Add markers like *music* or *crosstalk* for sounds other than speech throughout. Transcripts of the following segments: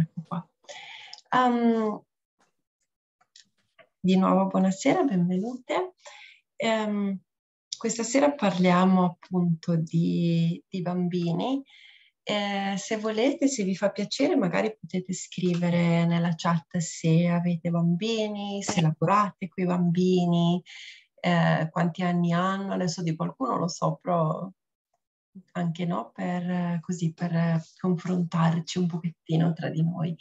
Ecco qua. Um, di nuovo buonasera, benvenute. Um, questa sera parliamo appunto di, di bambini. Eh, se volete, se vi fa piacere, magari potete scrivere nella chat se avete bambini, se lavorate con i bambini, eh, quanti anni hanno. Adesso di qualcuno lo so, però anche no, per, così, per confrontarci un pochettino tra di noi.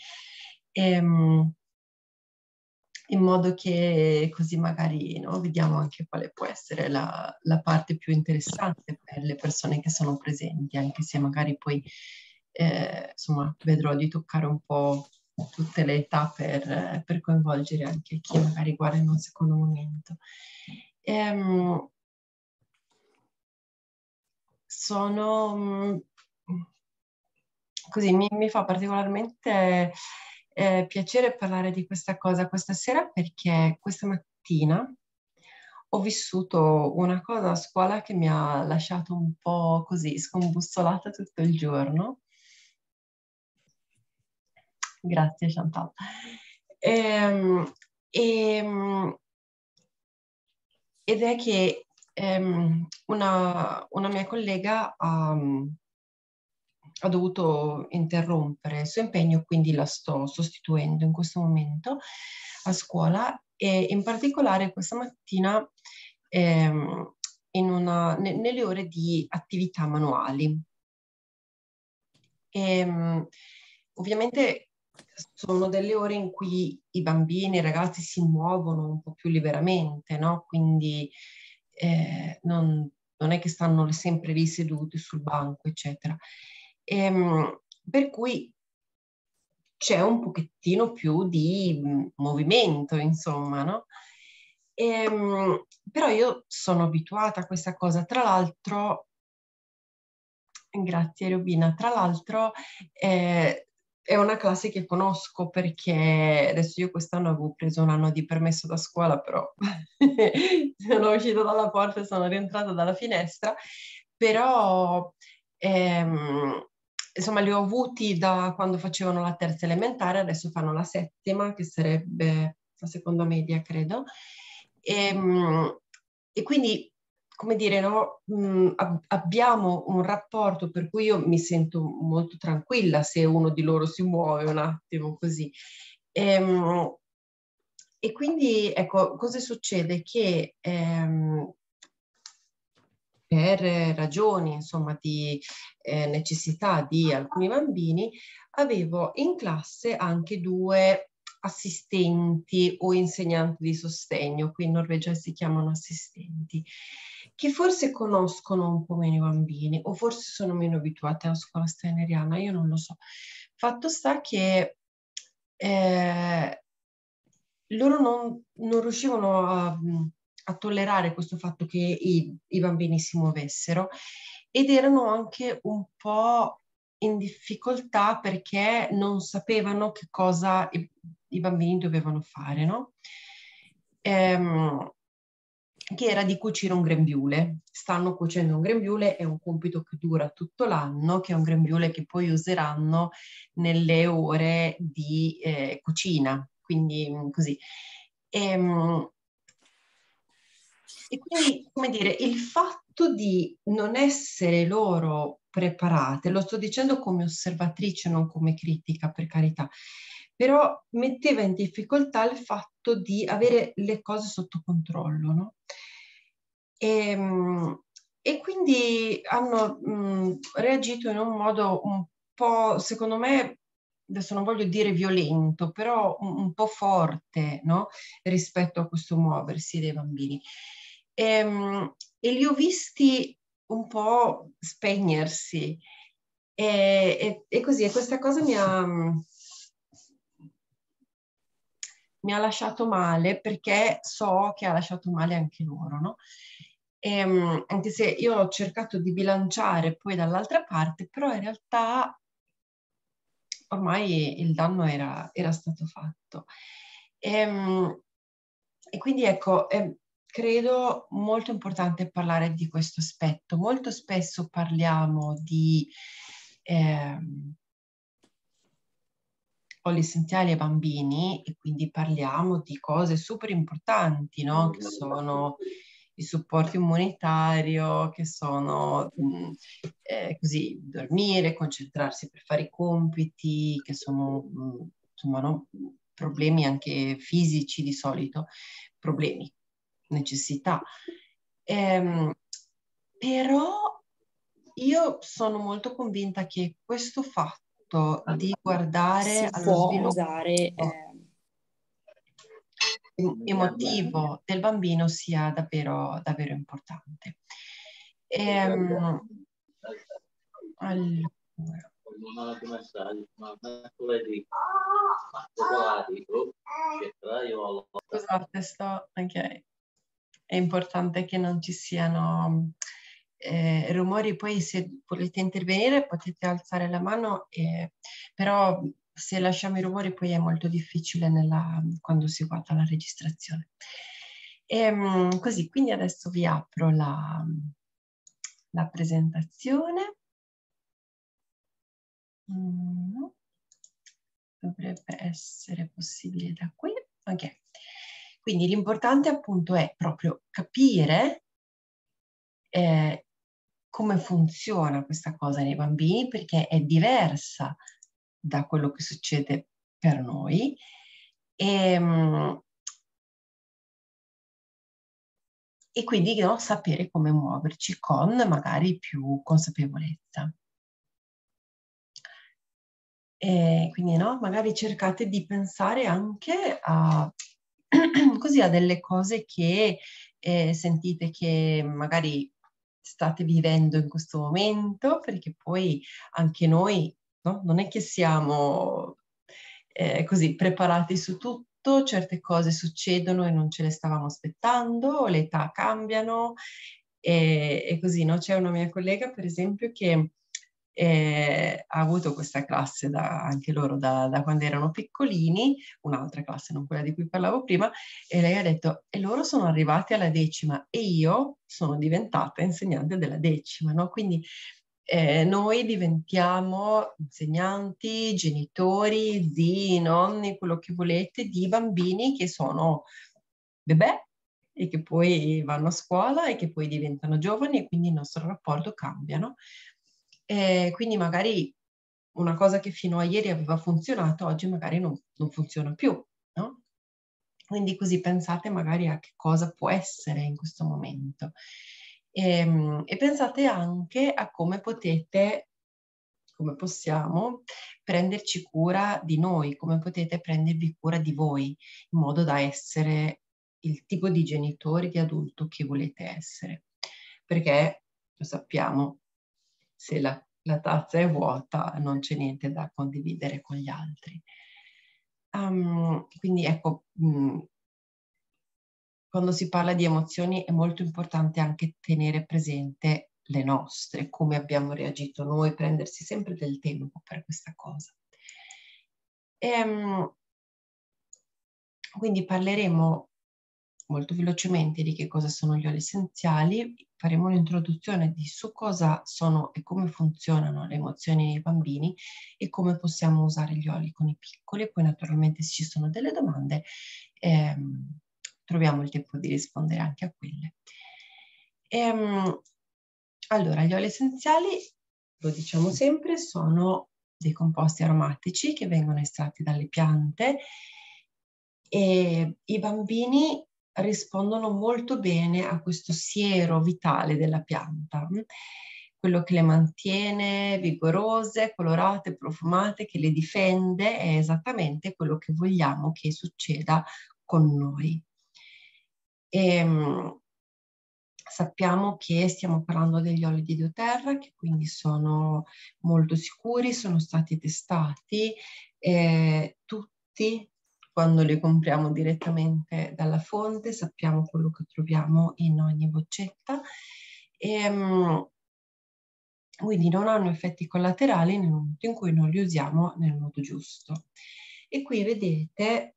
E, ehm, in modo che così magari no, vediamo anche quale può essere la, la, parte più interessante per le persone che sono presenti, anche se magari poi eh, insomma vedrò di toccare un po' tutte le età per, per coinvolgere anche chi magari guarda in un secondo momento. Ehm, sono mm, così, mi, mi fa particolarmente eh, piacere parlare di questa cosa questa sera perché questa mattina ho vissuto una cosa a scuola che mi ha lasciato un po' così scombussolata tutto il giorno. Grazie Chantal. Ehm, e, ehm, ed è che ehm, una, una, mia collega ha, ha, dovuto interrompere il suo impegno, quindi la sto sostituendo in questo momento a scuola e in particolare questa mattina ehm, una, ne, nelle ore di attività manuali. E, ehm, ovviamente sono delle ore in cui i bambini, i ragazzi si muovono un po' più liberamente, no? Quindi eh, non, non, è che stanno sempre lì seduti sul banco, eccetera. E, ehm, per cui c'è un pochettino più di mm, movimento, insomma, no? E, ehm, però io sono abituata a questa cosa. Tra l'altro, grazie Rubina, tra l'altro eh, è una classe che conosco perché adesso io quest'anno avevo preso un anno di permesso da scuola, però *laughs* sono uscita dalla porta e sono rientrata dalla finestra, però ehm, insomma li ho avuti da quando facevano la terza elementare, adesso fanno la settima, che sarebbe la seconda media, credo. E, ehm, e quindi come dire, no, mm, ab- abbiamo un rapporto per cui io mi sento molto tranquilla se uno di loro si muove un attimo così. E, ehm, e quindi, ecco, cosa succede? Che ehm, per ragioni, insomma, di eh, necessità di alcuni bambini, avevo in classe anche due assistenti o insegnanti di sostegno, qui in Norvegia si chiamano assistenti che forse conoscono un po' meno i bambini o forse sono meno abituati alla scuola steineriana, io non lo so. Fatto sta che eh, loro non, non riuscivano a, a, tollerare questo fatto che i, i bambini si muovessero ed erano anche un po' in difficoltà perché non sapevano che cosa i, i bambini dovevano fare, no? Ehm, che era di cucire un grembiule. Stanno cucendo un grembiule, è un compito che dura tutto l'anno, che è un grembiule che poi useranno nelle ore di eh, cucina, quindi mm, così. E, ehm, e quindi, come dire, il fatto di non essere loro preparate, lo sto dicendo come osservatrice, non come critica, per carità, però metteva in difficoltà il fatto di avere le cose sotto controllo, no? E, ehm, e quindi hanno mh, reagito in un modo un po', secondo me, adesso non voglio dire violento, però un, un po' forte no? rispetto a questo muoversi dei bambini. E, ehm, e li ho visti un po' spegnersi. E, e, e, così, e questa cosa mi ha, *laughs* mi ha lasciato male perché so che ha lasciato male anche loro, no? E, ehm, anche se io ho cercato di bilanciare poi dall'altra parte, però in realtà ormai il danno era, era stato fatto. E, ehm, e quindi ecco, è, credo molto importante parlare di questo aspetto. Molto spesso parliamo di... Eh, oli essenziali ai bambini e quindi parliamo di cose super importanti, no? Che sono il supporto immunitario, che sono mh, mm, eh, così dormire, concentrarsi per fare i compiti, che sono mh, mm, insomma no? problemi anche fisici di solito, problemi, necessità. Ehm, però io sono molto convinta che questo fatto di guardare si allo sviluppo usare, eh... emotivo del bambino sia davvero, davvero importante. Ehm, allora. Scusate, sto... Ok. È importante che non ci siano eh, rumori, poi se volete intervenire potete alzare la mano, eh, però se lasciamo i rumori poi è molto difficile nella, quando si guarda la registrazione. E, ehm, così, quindi adesso vi apro la, la presentazione. Mm. Dovrebbe essere possibile da qui. Ok. Quindi l'importante appunto è proprio capire eh, come funziona questa cosa nei bambini perché è diversa da quello che succede per noi e, ehm, e quindi no, sapere come muoverci con magari più consapevolezza. E quindi no, magari cercate di pensare anche a, *clears throat* così a delle cose che eh, sentite che magari state vivendo in questo momento, perché poi anche noi no? non è che siamo eh, così preparati su tutto, certe cose succedono e non ce le stavamo aspettando, le età cambiano e, e così, no? C'è una mia collega, per esempio, che eh, ha avuto questa classe da, anche loro da, da, quando erano piccolini, un'altra classe, non quella di cui parlavo prima, e lei ha detto, e loro sono arrivati alla decima e io sono diventata insegnante della decima, no? Quindi eh, noi diventiamo insegnanti, genitori, zii, nonni, quello che volete, di bambini che sono bebè e che poi vanno a scuola e che poi diventano giovani e quindi il nostro rapporto cambia, no? E quindi magari una cosa che fino a ieri aveva funzionato, oggi magari non, non funziona più, no? Quindi così pensate magari a che cosa può essere in questo momento. E, ehm, e pensate anche a come potete, come possiamo prenderci cura di noi, come potete prendervi cura di voi, in modo da essere il tipo di genitori, di adulto che volete essere. Perché lo sappiamo, se la, la tazza è vuota non c'è niente da condividere con gli altri. Um, quindi ecco, mh, mm, quando si parla di emozioni è molto importante anche tenere presente le nostre, come abbiamo reagito noi, prendersi sempre del tempo per questa cosa. E, um, quindi parleremo molto velocemente di che cosa sono gli oli essenziali, faremo un'introduzione di su cosa sono e come funzionano le emozioni nei bambini e come possiamo usare gli oli con i piccoli. Poi naturalmente se ci sono delle domande ehm, troviamo il tempo di rispondere anche a quelle. Ehm, allora, gli oli essenziali, lo diciamo sempre, sono dei composti aromatici che vengono estratti dalle piante e i bambini rispondono molto bene a questo siero vitale della pianta, mm? quello che le mantiene vigorose, colorate, profumate, che le difende, è esattamente quello che vogliamo che succeda con noi. E, ehm, sappiamo che stiamo parlando degli oli di doTERRA, che quindi sono molto sicuri, sono stati testati, eh, tutti quando le compriamo direttamente dalla fonte, sappiamo quello che troviamo in ogni boccetta. E, um, quindi non hanno effetti collaterali nel momento in cui non li usiamo nel modo giusto. E qui vedete,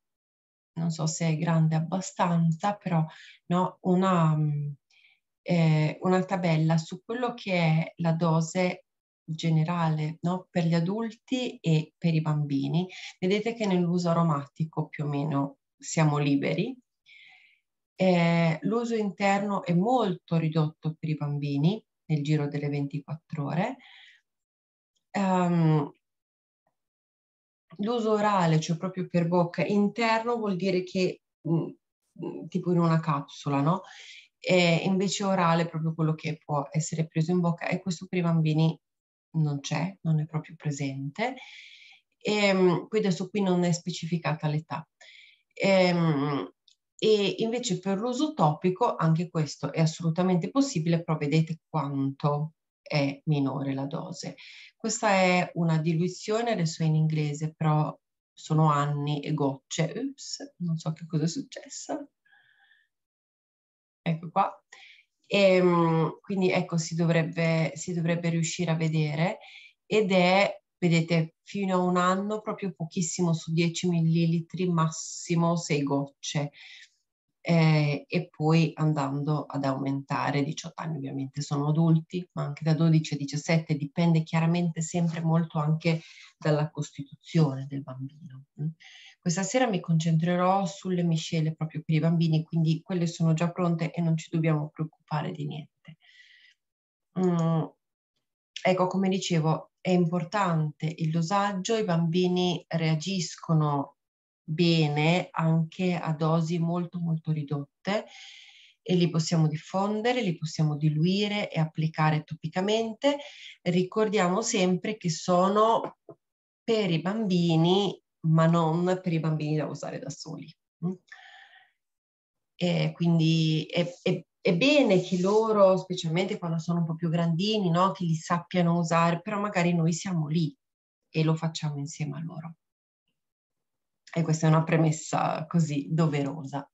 non so se è grande abbastanza, però no, una, eh, una tabella su quello che è la dose generale no? per gli adulti e per i bambini. Vedete che nell'uso aromatico più o meno siamo liberi. Eh, l'uso interno è molto ridotto per i bambini nel giro delle 24 ore. Um, l'uso orale, cioè proprio per bocca, interno vuol dire che mh, mm, mm, tipo in una capsula, no? E invece orale proprio quello che può essere preso in bocca e questo per i bambini non c'è, non è proprio presente. E, ehm, qui adesso qui non è specificata l'età. E, ehm, e invece per l'uso topico anche questo è assolutamente possibile, però vedete quanto è minore la dose. Questa è una diluizione, adesso è in inglese, però sono anni e gocce. Ups, non so che cosa è successo. Ecco qua. E, ehm, quindi ecco, si dovrebbe, si dovrebbe riuscire a vedere ed è, vedete, fino a un anno proprio pochissimo su 10 millilitri, massimo 6 gocce eh, e poi andando ad aumentare, 18 anni ovviamente sono adulti, ma anche da 12 a 17 dipende chiaramente sempre molto anche dalla costituzione del bambino. Mm. Questa sera mi concentrerò sulle miscele proprio per i bambini, quindi quelle sono già pronte e non ci dobbiamo preoccupare di niente. Mm, ecco, come dicevo, è importante il dosaggio, i bambini reagiscono bene anche a dosi molto molto ridotte e li possiamo diffondere, li possiamo diluire e applicare topicamente. Ricordiamo sempre che sono per i bambini, ma non per i bambini da usare da soli. E quindi è, è, è, bene che loro, specialmente quando sono un po' più grandini, no, che li sappiano usare, però magari noi siamo lì e lo facciamo insieme a loro. E questa è una premessa così doverosa.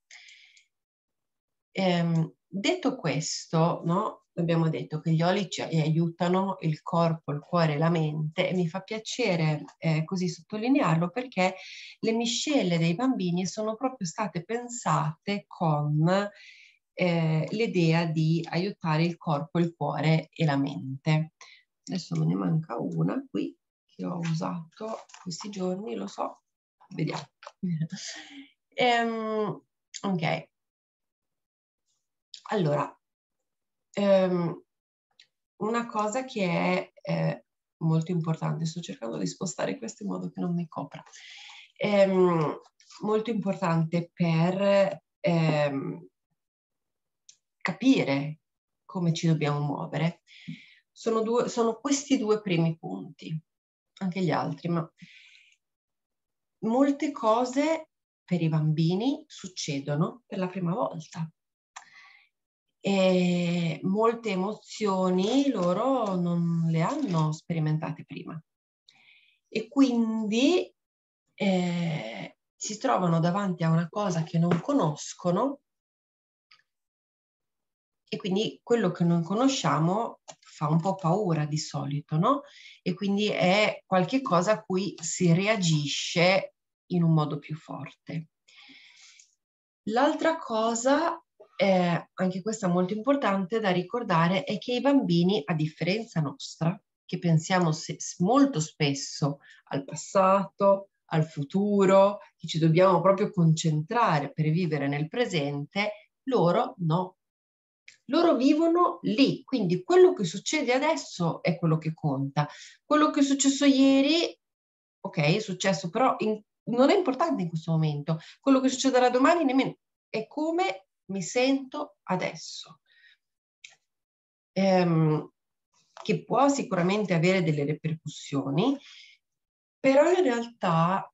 Ehm, detto questo, no, abbiamo detto che gli oli ci aiutano il corpo, il cuore e la mente e mi fa piacere eh, così sottolinearlo perché le miscele dei bambini sono proprio state pensate con eh, l'idea di aiutare il corpo, il cuore e la mente. Adesso me ne manca una qui che ho usato questi giorni, lo so, vediamo. um, ok. Allora, um, una cosa che è eh, molto importante, sto cercando di spostare questo in modo che non mi copra, um, molto importante per ehm, capire come ci dobbiamo muovere, sono, due, sono questi due primi punti, anche gli altri, ma molte cose per i bambini succedono per la prima volta. E molte emozioni loro non le hanno sperimentate prima. E quindi eh, si trovano davanti a una cosa che non conoscono e quindi quello che non conosciamo fa un po' paura di solito, no? E quindi è qualche cosa a cui si reagisce in un modo più forte. L'altra cosa, eh, anche questa molto importante da ricordare, è che i bambini, a differenza nostra, che pensiamo se, molto spesso al passato, al futuro, che ci dobbiamo proprio concentrare per vivere nel presente, loro no. Loro vivono lì, quindi quello che succede adesso è quello che conta. Quello che è successo ieri, ok, è successo, però in non è importante in questo momento. Quello che succederà domani nemmeno è come mi sento adesso. Ehm, che può sicuramente avere delle ripercussioni, però in realtà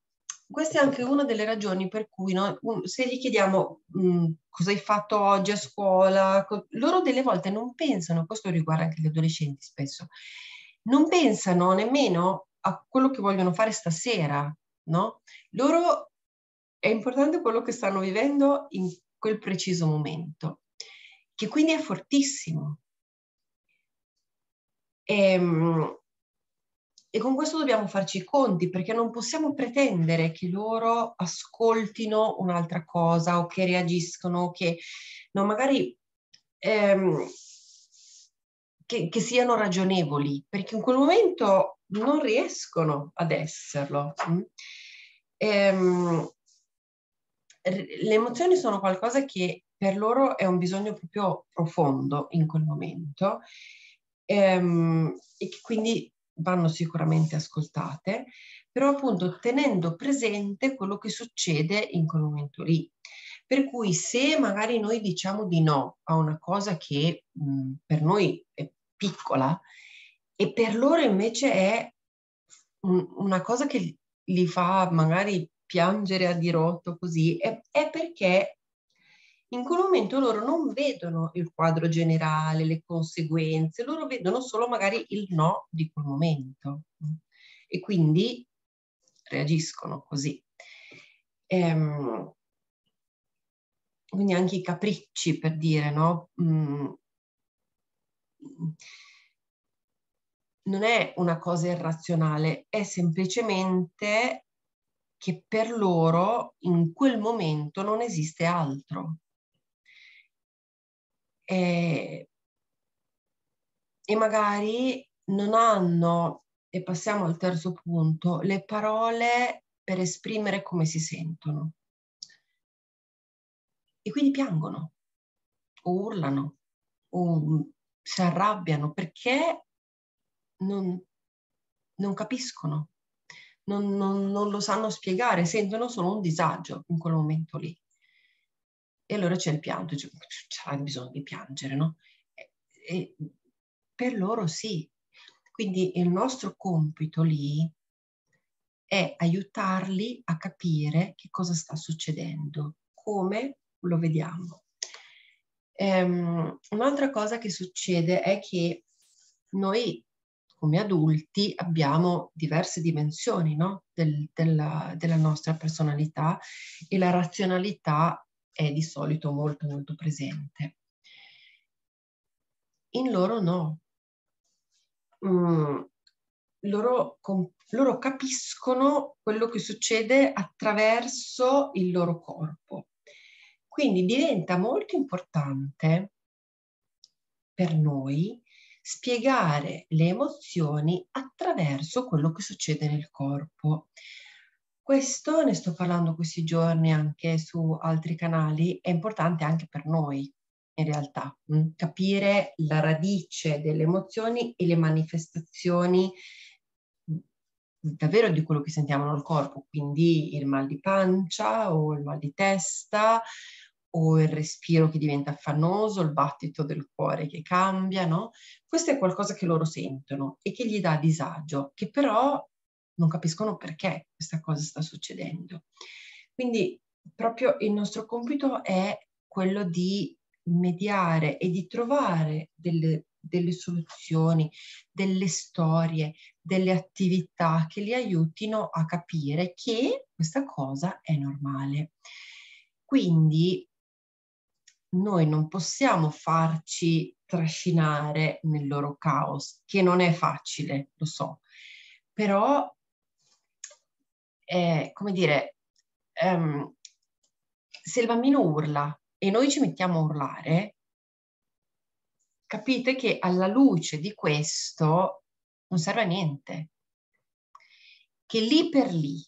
questa è anche una delle ragioni per cui no, se gli chiediamo mm, cosa hai fatto oggi a scuola, loro delle volte non pensano, questo riguarda anche gli adolescenti spesso, non pensano nemmeno a quello che vogliono fare stasera, no? Loro è importante quello che stanno vivendo in quel preciso momento, che quindi è fortissimo. E, ehm, e con questo dobbiamo farci i conti perché non possiamo pretendere che loro ascoltino un'altra cosa o che reagiscono o che no, magari ehm, che, che, siano ragionevoli, perché in quel momento non riescono ad esserlo. Mm? Ehm, le emozioni sono qualcosa che per loro è un bisogno proprio profondo in quel momento ehm, e quindi vanno sicuramente ascoltate, però appunto tenendo presente quello che succede in quel momento lì. Per cui se magari noi diciamo di no a una cosa che mh, per noi è piccola e per loro invece è un, una cosa che li fa magari piangere a dirotto così, è, è perché in quel momento loro non vedono il quadro generale, le conseguenze, loro vedono solo magari il no di quel momento e quindi reagiscono così. Ehm, quindi anche i capricci per dire, no? Mm, non è una cosa irrazionale, è semplicemente che per loro in quel momento non esiste altro. E, e magari non hanno, e passiamo al terzo punto, le parole per esprimere come si sentono. E quindi piangono, o urlano, o si arrabbiano perché non, non capiscono, non, non, non, lo sanno spiegare, sentono solo un disagio in quel momento lì. E allora c'è il pianto, c'è, c'è bisogno di piangere, no? E, e per loro sì. Quindi il nostro compito lì è aiutarli a capire che cosa sta succedendo, come lo vediamo. Um, un'altra cosa che succede è che noi come adulti abbiamo diverse dimensioni no? Del, della, della nostra personalità e la razionalità è di solito molto molto presente. In loro no. Mm, loro, com, loro capiscono quello che succede attraverso il loro corpo. Quindi diventa molto importante per noi spiegare le emozioni attraverso quello che succede nel corpo. Questo, ne sto parlando questi giorni anche su altri canali, è importante anche per noi, in realtà, mh? Mm, capire la radice delle emozioni e le manifestazioni mm, davvero di quello che sentiamo nel corpo, quindi il mal di pancia o il mal di testa o il respiro che diventa affannoso, il battito del cuore che cambia, no? Questo è qualcosa che loro sentono e che gli dà disagio, che però non capiscono perché questa cosa sta succedendo. Quindi proprio il nostro compito è quello di mediare e di trovare delle, delle soluzioni, delle storie, delle attività che li aiutino a capire che questa cosa è normale. Quindi noi non possiamo farci trascinare nel loro caos, che non è facile, lo so, però è come dire, um, se il bambino urla e noi ci mettiamo a urlare, capite che alla luce di questo non serve a niente. Che lì per lì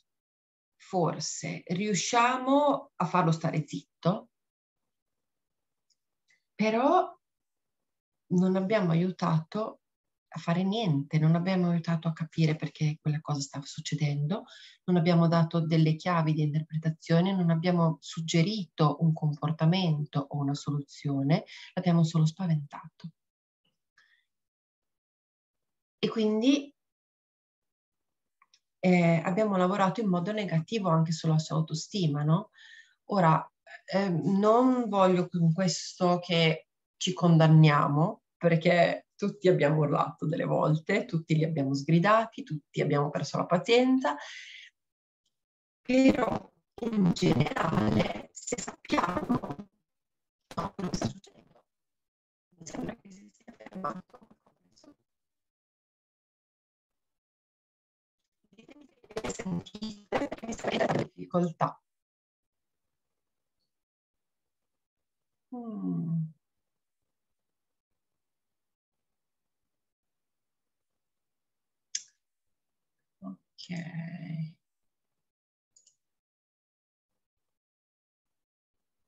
forse riusciamo a farlo stare zitto, però non abbiamo aiutato a fare niente, non abbiamo aiutato a capire perché quella cosa stava succedendo, non abbiamo dato delle chiavi di interpretazione, non abbiamo suggerito un comportamento o una soluzione, l'abbiamo solo spaventato. E quindi eh, abbiamo lavorato in modo negativo anche sulla sua autostima, no? Ora, eh, non voglio con questo che ci condanniamo, perché tutti abbiamo urlato delle volte, tutti li abbiamo sgridati, tutti abbiamo perso la pazienza, però in generale, se sappiamo no, cosa sta succedendo, mi sembra che si sia fermato. Ditemi se sentite, perché mi sarei data difficoltà. Hmm.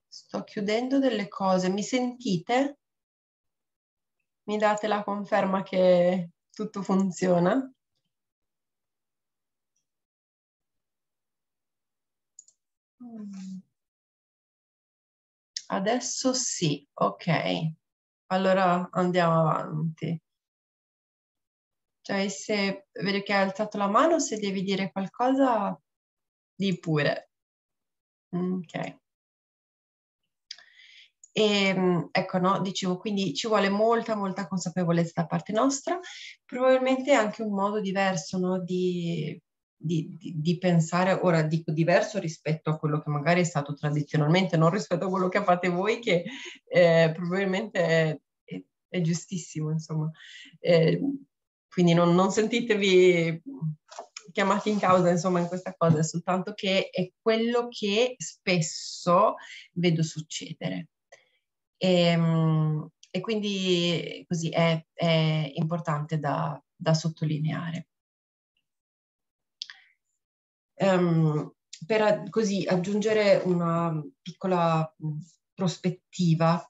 Sto chiudendo delle cose. Mi sentite? Mi date la conferma che tutto funziona? Adesso sì, ok. Allora andiamo avanti. Cioè, se vedi che hai alzato la mano, se devi dire qualcosa, di pure. Ok. E ehm, ecco, no, dicevo, quindi ci vuole molta, molta consapevolezza da parte nostra, probabilmente anche un modo diverso no, di, di, di, di, pensare, ora dico diverso rispetto a quello che magari è stato tradizionalmente, non rispetto a quello che fate voi, che eh, probabilmente è, è, è, giustissimo, insomma. Eh, quindi non, non sentitevi chiamati in causa insomma in questa cosa, è soltanto che è quello che spesso vedo succedere. E, ehm, e quindi così è, è importante da, da sottolineare. Um, per così aggiungere una piccola prospettiva,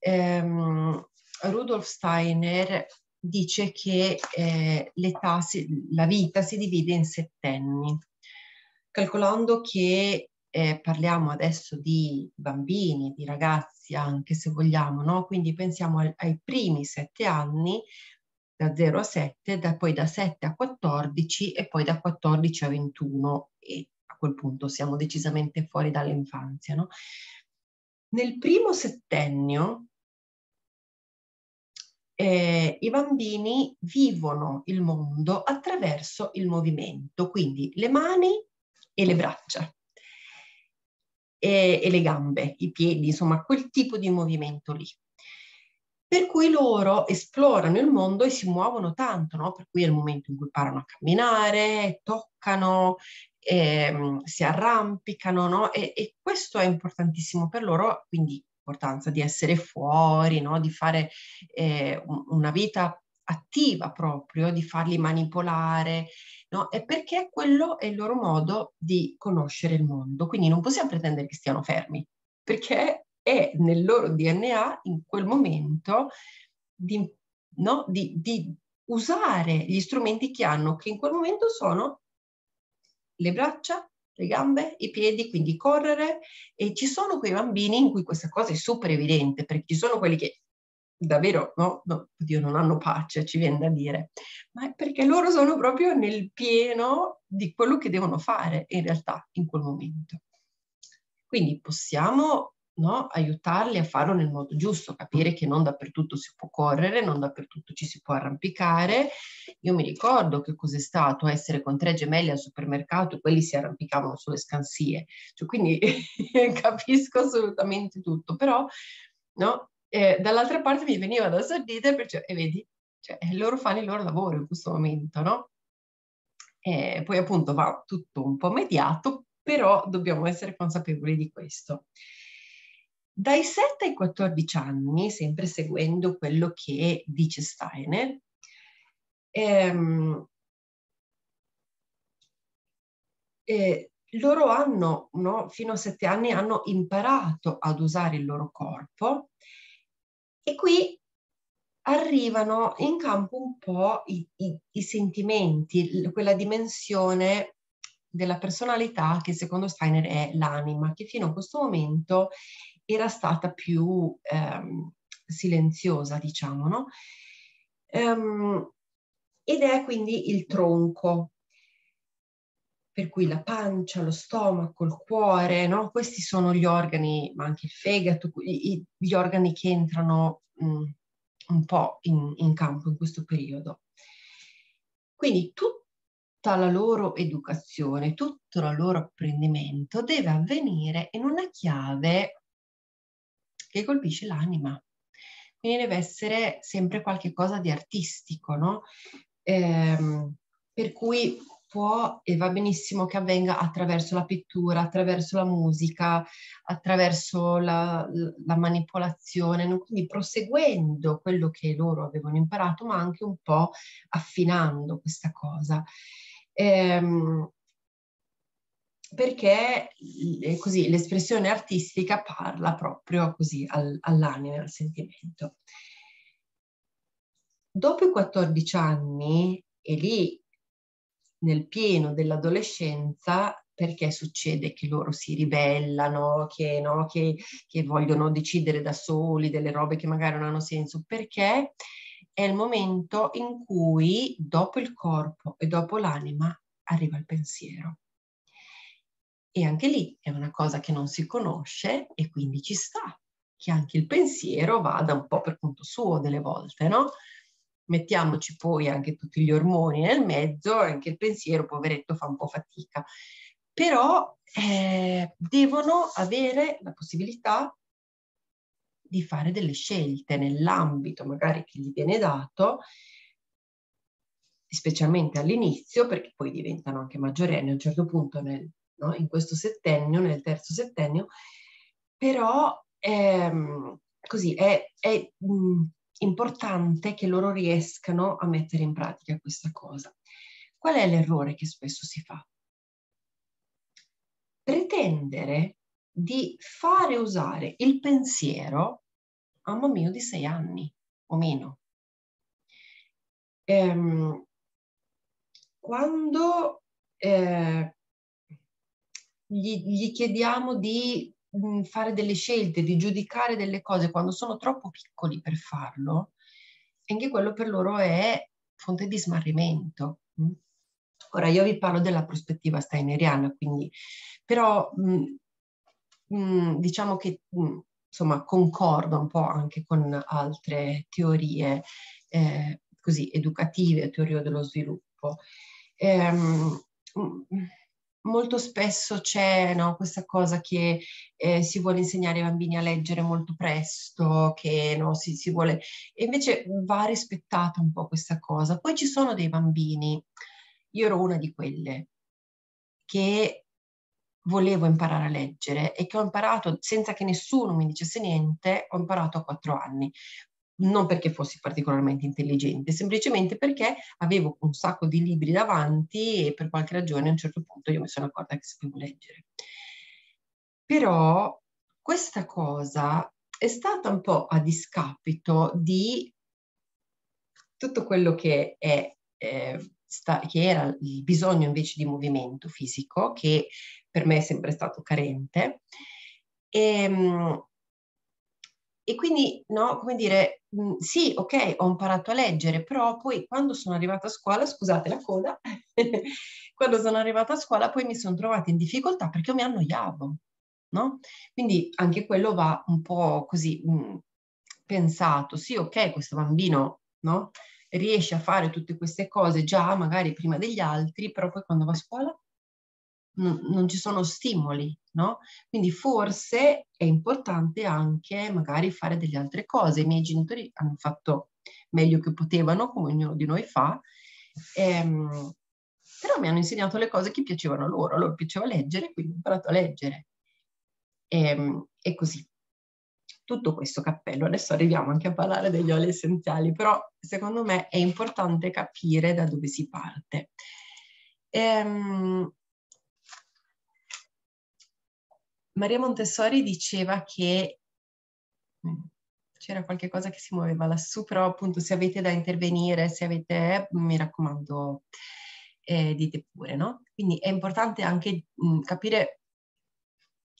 um, Rudolf Steiner dice che eh, si, la vita si divide in settenni, calcolando che eh, parliamo adesso di bambini, di ragazzi anche se vogliamo, no? quindi pensiamo ai, ai primi sette anni, da 0 a 7, da, poi da 7 a 14 e poi da 14 a 21 e a quel punto siamo decisamente fuori dall'infanzia. No? Nel primo settennio eh, i bambini vivono il mondo attraverso il movimento, quindi le mani e le braccia e, e le gambe, i piedi, insomma quel tipo di movimento lì. Per cui loro esplorano il mondo e si muovono tanto, no? Per cui è il momento in cui imparano a camminare, toccano, ehm, si arrampicano, no? E, e, questo è importantissimo per loro, quindi l'importanza di essere fuori, no? Di fare eh, una vita attiva proprio, di farli manipolare, no? E perché quello è il loro modo di conoscere il mondo. Quindi non possiamo pretendere che stiano fermi, perché è nel loro DNA in quel momento di, no? di, di usare gli strumenti che hanno, che in quel momento sono le braccia, le gambe, i piedi, quindi correre e ci sono quei bambini in cui questa cosa è super evidente, perché ci sono quelli che davvero, no, no, oddio, non hanno pace, ci viene da dire, ma è perché loro sono proprio nel pieno di quello che devono fare in realtà in quel momento. Quindi possiamo no, aiutarli a farlo nel modo giusto, capire che non dappertutto si può correre, non dappertutto ci si può arrampicare. Io mi ricordo che cos'è stato essere con tre gemelli al supermercato e quelli si arrampicavano sulle scansie. Cioè, quindi *laughs* capisco assolutamente tutto, però no, eh, dall'altra parte mi veniva da sorridere perché, e vedi, cioè, loro fanno il loro lavoro in questo momento, no? E poi appunto va tutto un po' mediato, però dobbiamo essere consapevoli di questo. Dai 7 ai 14 anni, sempre seguendo quello che dice Steiner, ehm, eh, loro hanno, no, fino a 7 anni, hanno imparato ad usare il loro corpo e qui arrivano in campo un po' i, i, i sentimenti, quella dimensione della personalità che secondo Steiner è l'anima, che fino a questo momento era stata più ehm, silenziosa, diciamo, no? Um, ed è quindi il tronco, per cui la pancia, lo stomaco, il cuore, no? questi sono gli organi, ma anche il fegato, gli organi che entrano mh, mm, un po' in, in campo in questo periodo. Quindi tutta la loro educazione, tutto il loro apprendimento deve avvenire in una chiave che colpisce l'anima. Quindi deve essere sempre qualcosa di artistico, no? Ehm, per cui può e va benissimo che avvenga attraverso la pittura, attraverso la musica, attraverso la, la manipolazione, quindi proseguendo quello che loro avevano imparato, ma anche un po' affinando questa cosa. Ehm, perché così l'espressione artistica parla proprio così al, all'anima, al sentimento. Dopo i 14 anni, e lì nel pieno dell'adolescenza, perché succede che loro si ribellano, che, no, che, che vogliono decidere da soli delle robe che magari non hanno senso? Perché è il momento in cui dopo il corpo e dopo l'anima arriva il pensiero. E anche lì è una cosa che non si conosce e quindi ci sta che anche il pensiero vada un po' per conto suo delle volte, no? Mettiamoci poi anche tutti gli ormoni nel mezzo, anche il pensiero, poveretto, fa un po' fatica. Però eh, devono avere la possibilità di fare delle scelte nell'ambito magari che gli viene dato, specialmente all'inizio, perché poi diventano anche maggiorenni a un certo punto nel, no? in questo settennio, nel terzo settennio, però ehm, così è, è mh, importante che loro riescano a mettere in pratica questa cosa. Qual è l'errore che spesso si fa? Pretendere di fare usare il pensiero a un bambino di sei anni o meno. Ehm, quando eh, gli, gli, chiediamo di mh, mm, fare delle scelte, di giudicare delle cose quando sono troppo piccoli per farlo, anche quello per loro è fonte di smarrimento. Mh? Ora io vi parlo della prospettiva steineriana, quindi però mh, mh, diciamo che insomma concordo un po' anche con altre teorie eh, così educative, teorie dello sviluppo. Ehm, molto spesso c'è no, questa cosa che eh, si vuole insegnare ai bambini a leggere molto presto, che no, si, si vuole... E invece va rispettata un po' questa cosa. Poi ci sono dei bambini, io ero una di quelle, che volevo imparare a leggere e che ho imparato senza che nessuno mi dicesse niente, ho imparato a quattro anni non perché fossi particolarmente intelligente, semplicemente perché avevo un sacco di libri davanti e per qualche ragione a un certo punto io mi sono accorta che sapevo leggere. Però questa cosa è stata un po' a discapito di tutto quello che, è, eh, sta, che era il bisogno invece di movimento fisico, che per me è sempre stato carente. E, ehm, e quindi, no, come dire, mh, sì, ok, ho imparato a leggere, però poi quando sono arrivata a scuola, scusate la coda, *laughs* quando sono arrivata a scuola poi mi sono trovata in difficoltà perché mi annoiavo, no? Quindi anche quello va un po' così mh, pensato, sì, ok, questo bambino, no? Riesce a fare tutte queste cose già magari prima degli altri, però poi quando va a scuola non, ci sono stimoli, no? Quindi forse è importante anche magari fare delle altre cose. I miei genitori hanno fatto meglio che potevano, come ognuno di noi fa, ehm, però mi hanno insegnato le cose che piacevano loro. A loro piaceva leggere, quindi ho imparato a leggere. Ehm, e così. Tutto questo cappello, adesso arriviamo anche a parlare degli oli essenziali, però secondo me è importante capire da dove si parte. Ehm, Maria Montessori diceva che mm, c'era qualche cosa che si muoveva lassù, però appunto se avete da intervenire, se avete, mi raccomando, eh, dite pure, no? Quindi è importante anche mh, mm, capire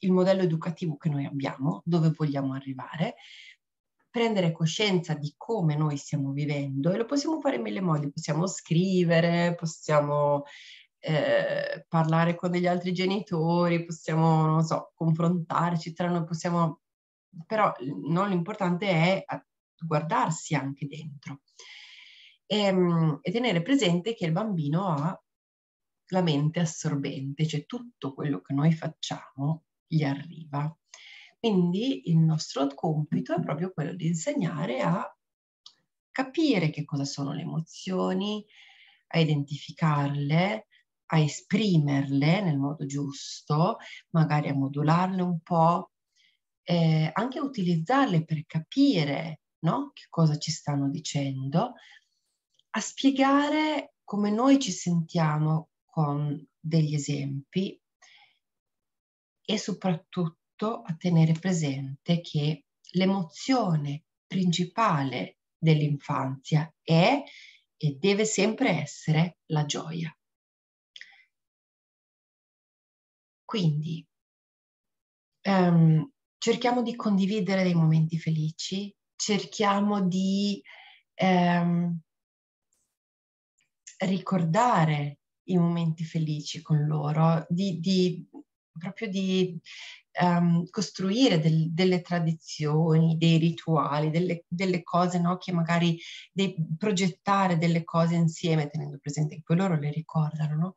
il modello educativo che noi abbiamo, dove vogliamo arrivare, prendere coscienza di come noi stiamo vivendo e lo possiamo fare in mille modi, possiamo scrivere, possiamo eh, parlare con degli altri genitori, possiamo, non so, confrontarci tra noi, possiamo... Però no, l'importante è guardarsi anche dentro e, ehm, e tenere presente che il bambino ha la mente assorbente, cioè tutto quello che noi facciamo gli arriva. Quindi il nostro compito è proprio quello di insegnare a capire che cosa sono le emozioni, a identificarle, a esprimerle nel modo giusto, magari a modularle un po', eh, anche a utilizzarle per capire no? che cosa ci stanno dicendo, a spiegare come noi ci sentiamo con degli esempi e soprattutto a tenere presente che l'emozione principale dell'infanzia è e deve sempre essere la gioia. Quindi um, cerchiamo di condividere dei momenti felici, cerchiamo di um, ricordare i momenti felici con loro, di, di proprio di um, costruire del, delle tradizioni, dei rituali, delle, delle cose no, che magari dei, progettare delle cose insieme, tenendo presente che poi loro le ricordano, no?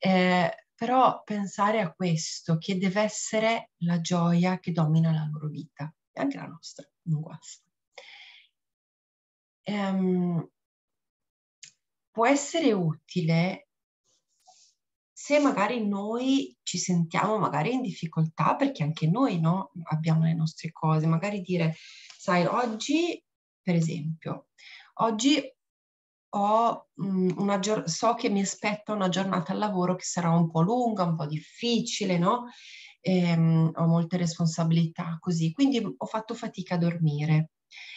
eh, però pensare a questo, che deve essere la gioia che domina la loro vita e anche la nostra, non guasta. Um, può essere utile se magari noi ci sentiamo magari in difficoltà, perché anche noi no, abbiamo le nostre cose, magari dire, sai, oggi, per esempio, oggi gior- so che mi aspetta una giornata al lavoro che sarà un po' lunga, un po' difficile, no? Ehm, ho molte responsabilità così, quindi ho fatto fatica a dormire.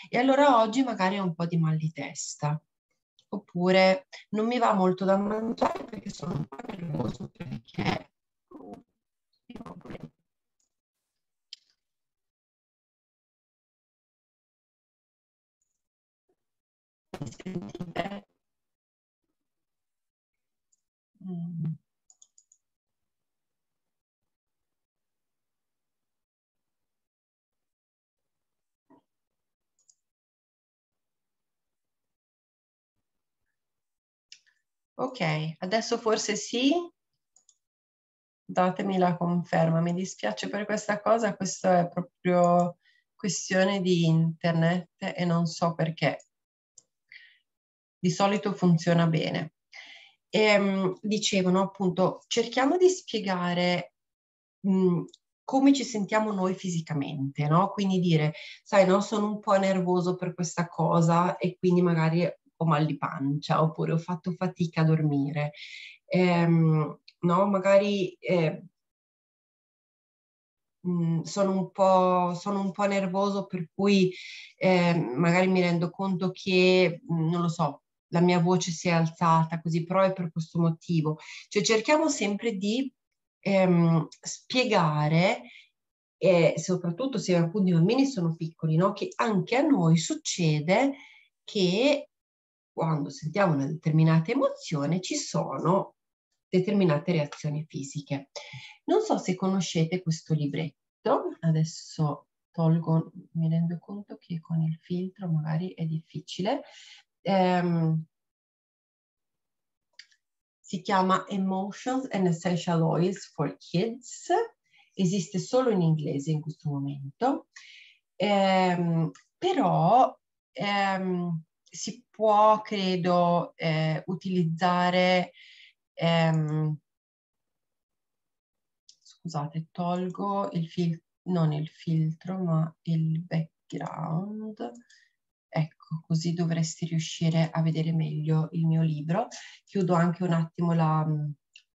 E allora oggi magari ho un po' di mal di testa oppure non mi va molto da mangiare perché sono un po' nervoso perché Sentite? Mm. Ok, adesso forse sì. Datemi la conferma. Mi dispiace per questa cosa, questa è proprio questione di internet e non so perché. Di solito funziona bene. E, ehm, dicevano appunto, cerchiamo di spiegare mh, come ci sentiamo noi fisicamente, no? Quindi dire, sai, no, sono un po' nervoso per questa cosa e quindi magari ho mal di pancia oppure ho fatto fatica a dormire. Ehm, no, magari eh, mh, sono, un po', sono un po' nervoso per cui eh, magari mi rendo conto che, mh, non lo so, la mia voce si è alzata così, però è per questo motivo. Cioè cerchiamo sempre di ehm, spiegare e soprattutto se appunto i bambini sono piccoli, no? che anche a noi succede che quando sentiamo una determinata emozione ci sono determinate reazioni fisiche. Non so se conoscete questo libretto, adesso tolgo, mi rendo conto che con il filtro magari è difficile. Um, si chiama Emotions and Essential Oils for Kids, esiste solo in inglese in questo momento, um, però um, si può, credo, eh, utilizzare, ehm, scusate, tolgo il filtro, non il filtro, ma il background. Ecco, così dovresti riuscire a vedere meglio il mio libro. Chiudo anche un attimo la mm,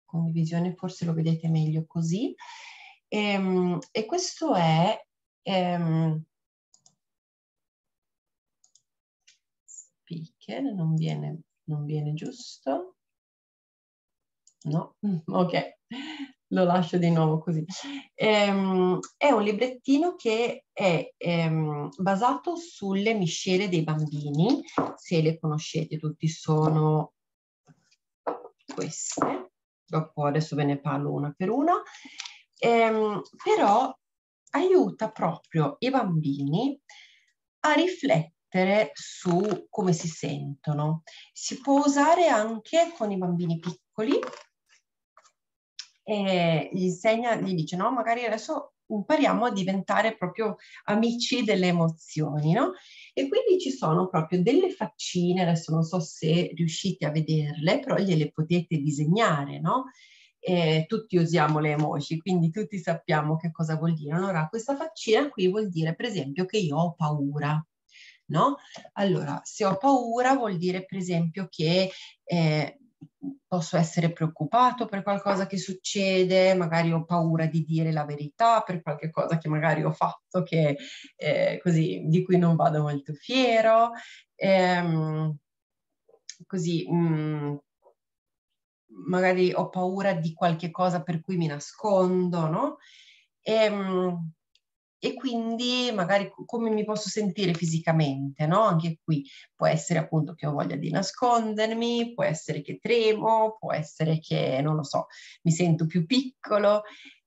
condivisione, forse lo vedete meglio così. E, ehm, e questo è... Ehm, speaker, non viene, non viene giusto. No, *laughs* ok, lo lascio di nuovo così. Ehm, è un librettino che è ehm, basato sulle miscele dei bambini, se le conoscete tutti sono queste, dopo adesso ve ne parlo una per una, ehm, però aiuta proprio i bambini a riflettere su come si sentono. Si può usare anche con i bambini piccoli e gli insegna, gli dice no, magari adesso impariamo a diventare proprio amici delle emozioni, no? E quindi ci sono proprio delle faccine, adesso non so se riuscite a vederle, però gliele potete disegnare, no? Eh, tutti usiamo le emoji, quindi tutti sappiamo che cosa vuol dire. Allora, questa faccina qui vuol dire, per esempio, che io ho paura no? Allora, se ho paura vuol dire per esempio che eh, posso essere preoccupato per qualcosa che succede, magari ho paura di dire la verità per qualche cosa che magari ho fatto che, eh, così, di cui non vado molto fiero. Ehm, così, mh, mm, magari ho paura di qualche cosa per cui mi nascondo, no? Ehm, e quindi magari come mi posso sentire fisicamente, no? Anche qui può essere appunto che ho voglia di nascondermi, può essere che tremo, può essere che, non lo so, mi sento più piccolo.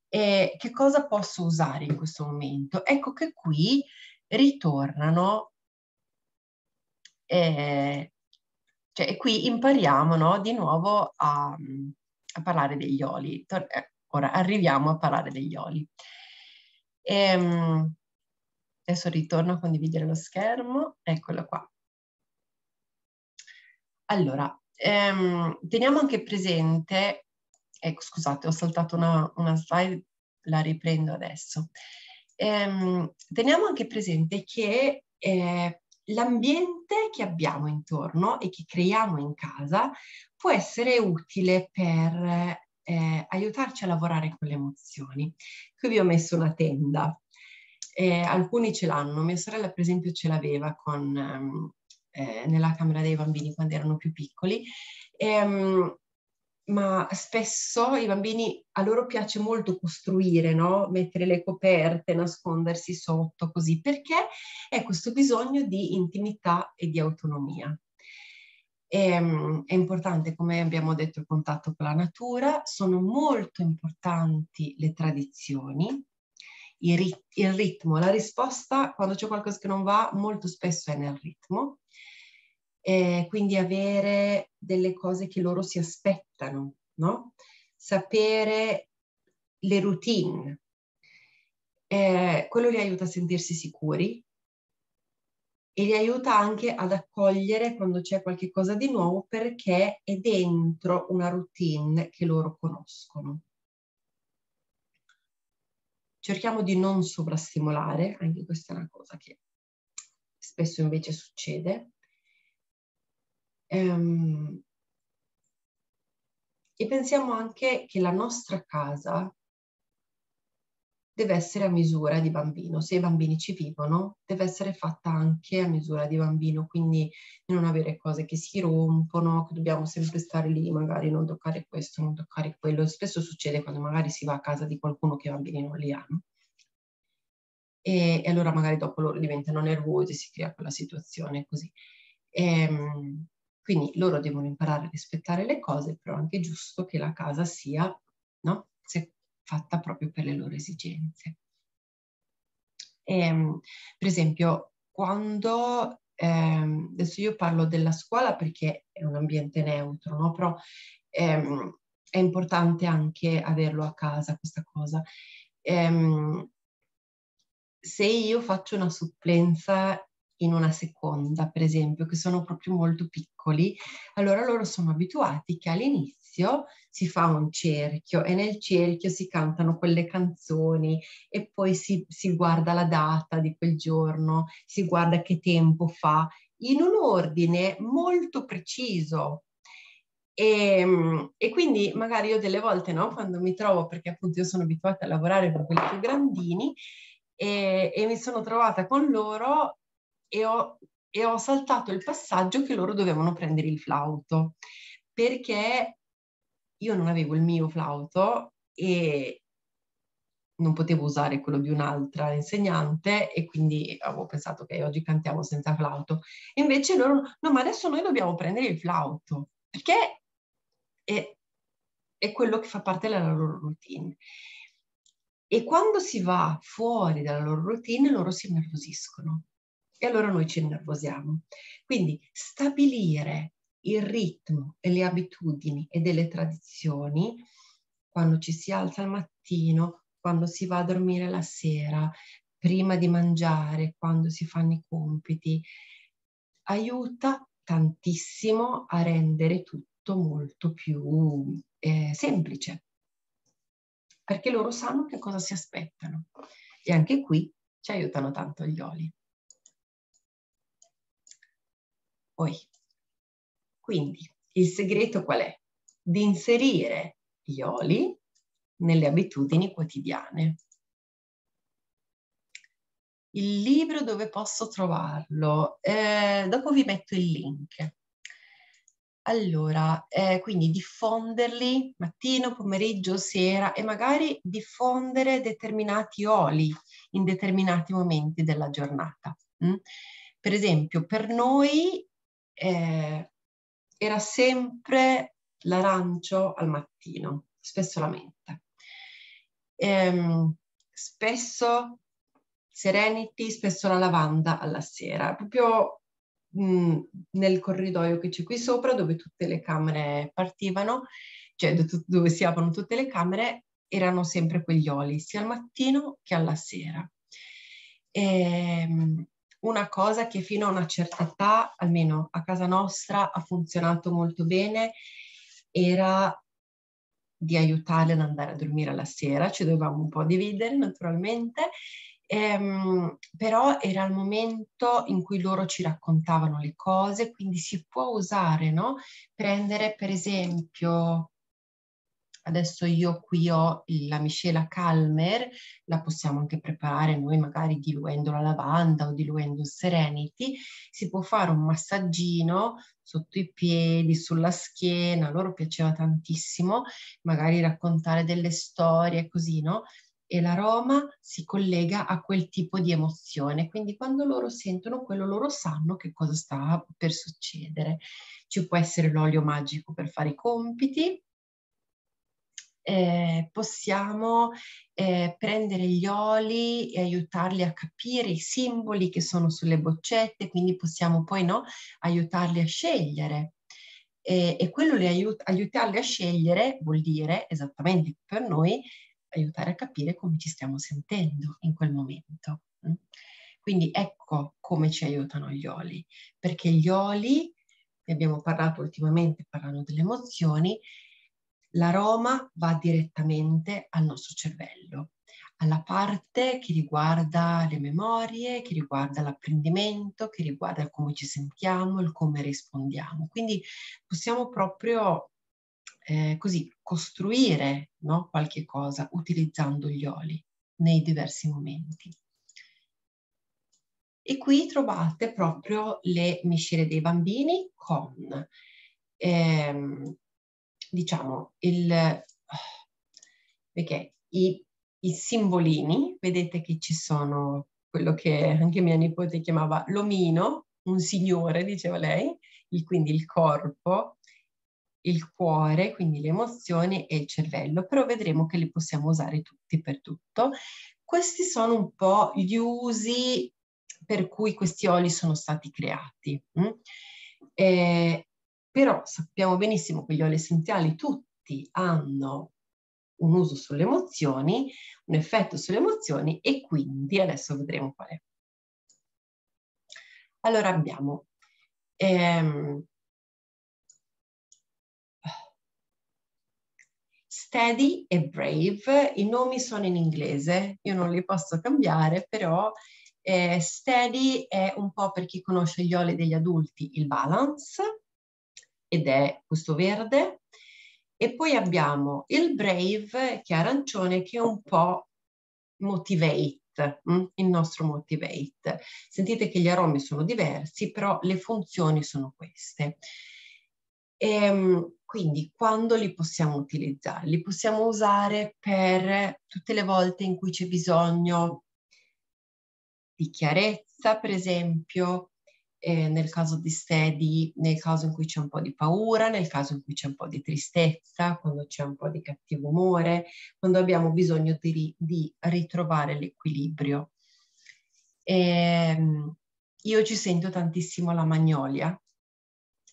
E che cosa posso usare in questo momento? Ecco che qui ritornano, eh, cioè qui impariamo no? di nuovo a, a parlare degli oli. Tor- eh, ora arriviamo a parlare degli oli. E, ehm, adesso ritorno a condividere lo schermo, eccolo qua. Allora, ehm, teniamo anche presente, ecco scusate ho saltato una, una slide, la riprendo adesso. Ehm, teniamo anche presente che eh, l'ambiente che abbiamo intorno e che creiamo in casa può essere utile per eh, aiutarci a lavorare con le emozioni. Qui vi ho messo una tenda. Eh, alcuni ce l'hanno, mia sorella per esempio ce l'aveva con, ehm, eh, nella camera dei bambini quando erano più piccoli, ehm, ma spesso i bambini, a loro piace molto costruire, no? mettere le coperte, nascondersi sotto, così, perché è questo bisogno di intimità e di autonomia. E, ehm, è importante, come abbiamo detto, il contatto con la natura, sono molto importanti le tradizioni, il, rit- il ritmo, la risposta quando c'è qualcosa che non va molto spesso è nel ritmo, e quindi avere delle cose che loro si aspettano, no? sapere le routine, eh, quello li aiuta a sentirsi sicuri, e li aiuta anche ad accogliere quando c'è qualcosa di nuovo perché è dentro una routine che loro conoscono. Cerchiamo di non sovrastimolare, anche questa è una cosa che spesso invece succede. Ehm, e pensiamo anche che la nostra casa deve essere a misura di bambino. Se i bambini ci vivono, deve essere fatta anche a misura di bambino, quindi non avere cose che si rompono, che dobbiamo sempre stare lì, magari non toccare questo, non toccare quello. Spesso succede quando magari si va a casa di qualcuno che i bambini non li hanno. E, e allora magari dopo loro diventano nervosi, si crea quella situazione così. E, ehm, quindi loro devono imparare a rispettare le cose, però è anche giusto che la casa sia, no? Se fatta proprio per le loro esigenze. E, ehm, per esempio, quando ehm, adesso io parlo della scuola perché è un ambiente neutro, no? però ehm, è importante anche averlo a casa questa cosa. Ehm, se io faccio una supplenza in una seconda, per esempio, che sono proprio molto piccoli, allora loro sono abituati che all'inizio si fa un cerchio e nel cerchio si cantano quelle canzoni e poi si, si guarda la data di quel giorno, si guarda che tempo fa, in un ordine molto preciso. E, e, quindi magari io delle volte, no, quando mi trovo, perché appunto io sono abituata a lavorare con quelli più grandini, e, e mi sono trovata con loro e ho, e ho saltato il passaggio che loro dovevano prendere il flauto, perché io non avevo il mio flauto e non potevo usare quello di un'altra insegnante e quindi avevo pensato che oggi cantiamo senza flauto. Invece loro, no, ma adesso noi dobbiamo prendere il flauto, perché è, è quello che fa parte della loro routine. E quando si va fuori dalla loro routine, loro si innervosiscono e allora noi ci innervosiamo. Quindi stabilire il ritmo e le abitudini e delle tradizioni quando ci si alza al mattino, quando si va a dormire la sera, prima di mangiare, quando si fanno i compiti, aiuta tantissimo a rendere tutto molto più eh, semplice, perché loro sanno che cosa si aspettano. E anche qui ci aiutano tanto gli oli. Poi, quindi, il segreto qual è? di inserire gli oli nelle abitudini quotidiane. Il libro dove posso trovarlo? Eh, dopo vi metto il link. Allora, eh, quindi diffonderli mattino, pomeriggio, sera e magari diffondere determinati oli in determinati momenti della giornata. Mm? Per esempio, per noi eh, era sempre l'arancio al mattino, spesso la menta. Ehm, spesso Serenity, spesso la lavanda alla sera, proprio mh, mm, nel corridoio che c'è qui sopra dove tutte le camere partivano, cioè dove si aprono tutte le camere, erano sempre quegli oli, sia al mattino che alla sera. Ehm, una cosa che fino a una certa età, almeno a casa nostra, ha funzionato molto bene, era di aiutarle ad andare a dormire alla sera, ci dovevamo un po' dividere naturalmente, ehm, però era il momento in cui loro ci raccontavano le cose, quindi si può usare, no? Prendere per esempio Adesso io qui ho la miscela Calmer, la possiamo anche preparare noi magari diluendo la lavanda o diluendo il Serenity. Si può fare un massaggino sotto i piedi, sulla schiena, a loro piaceva tantissimo, magari raccontare delle storie così, no? E l'aroma si collega a quel tipo di emozione, quindi quando loro sentono quello loro sanno che cosa sta per succedere. Ci può essere l'olio magico per fare i compiti, eh, possiamo eh, prendere gli oli e aiutarli a capire i simboli che sono sulle boccette, quindi possiamo poi no, aiutarli a scegliere. E, e quello li aiut- aiutarli a scegliere vuol dire, esattamente per noi, aiutare a capire come ci stiamo sentendo in quel momento. Mm? Quindi ecco come ci aiutano gli oli, perché gli oli, ne abbiamo parlato ultimamente parlando delle emozioni, l'aroma va direttamente al nostro cervello, alla parte che riguarda le memorie, che riguarda l'apprendimento, che riguarda come ci sentiamo, il come rispondiamo. Quindi possiamo proprio eh, così costruire no, qualche cosa utilizzando gli oli nei diversi momenti. E qui trovate proprio le miscele dei bambini con ehm, diciamo, il, perché i, i simbolini, vedete che ci sono quello che anche mia nipote chiamava l'omino, un signore, diceva lei, il, quindi il corpo, il cuore, quindi le emozioni e il cervello, però vedremo che li possiamo usare tutti per tutto. Questi sono un po' gli usi per cui questi oli sono stati creati. Mm? Eh, però sappiamo benissimo che gli oli essenziali tutti hanno un uso sulle emozioni, un effetto sulle emozioni e quindi adesso vedremo qual è. Allora abbiamo ehm, Steady e Brave, i nomi sono in inglese, io non li posso cambiare, però eh, Steady è un po' per chi conosce gli oli degli adulti, il balance, ed è questo verde. E poi abbiamo il Brave che è arancione che è un po' motivate, mm? il nostro motivate. Sentite che gli aromi sono diversi, però le funzioni sono queste. E, ehm, quindi quando li possiamo utilizzare? Li possiamo usare per tutte le volte in cui c'è bisogno di chiarezza, per esempio, eh, nel caso di steady, nel caso in cui c'è un po' di paura, nel caso in cui c'è un po' di tristezza, quando c'è un po' di cattivo umore, quando abbiamo bisogno di, di ritrovare l'equilibrio. E, ehm, io ci sento tantissimo la magnolia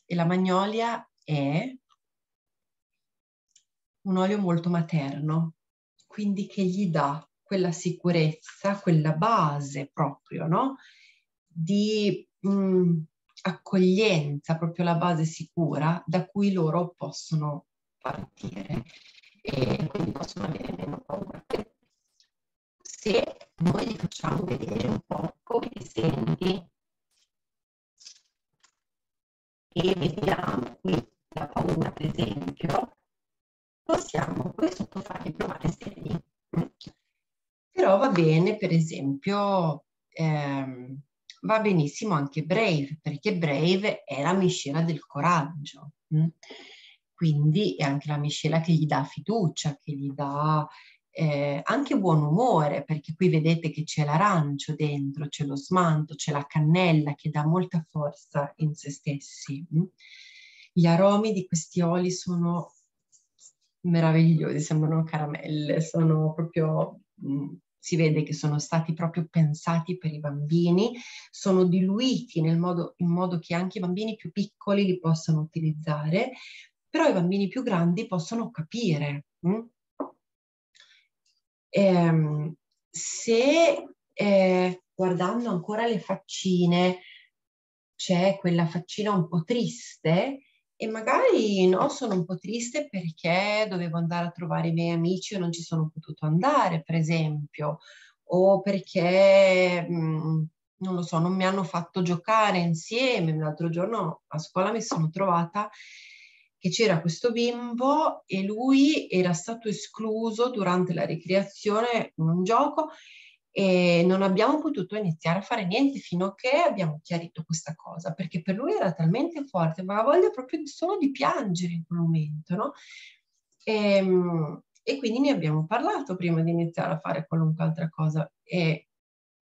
e la magnolia è un olio molto materno, quindi che gli dà quella sicurezza, quella base proprio, no? Di mh, mm, accoglienza, proprio la base sicura da cui loro possono partire e quindi possono avere meno paura. Se noi gli facciamo vedere un po' come ti senti e vediamo qui la paura, per esempio, provare semi. Però va bene, per esempio, ehm, va benissimo anche Brave, perché Brave è la miscela del coraggio. Mh? Quindi è anche la miscela che gli dà fiducia, che gli dà eh, anche buon umore, perché qui vedete che c'è l'arancio dentro, c'è lo smanto, c'è la cannella che dà molta forza in se stessi. Gli aromi di questi oli sono meravigliosi, sembrano caramelle, sono proprio mh, si vede che sono stati proprio pensati per i bambini, sono diluiti nel modo, in modo che anche i bambini più piccoli li possano utilizzare, però i bambini più grandi possono capire. Hm? Ehm, se eh, guardando ancora le faccine c'è quella faccina un po' triste, e magari no, sono un po' triste perché dovevo andare a trovare i miei amici e non ci sono potuto andare, per esempio, o perché, mh, mm, non lo so, non mi hanno fatto giocare insieme. L'altro giorno a scuola mi sono trovata che c'era questo bimbo e lui era stato escluso durante la ricreazione in un gioco e non abbiamo potuto iniziare a fare niente fino a che abbiamo chiarito questa cosa, perché per lui era talmente forte, aveva voglia proprio solo di piangere in quel momento, no? E, ehm, e quindi ne abbiamo parlato prima di iniziare a fare qualunque altra cosa. E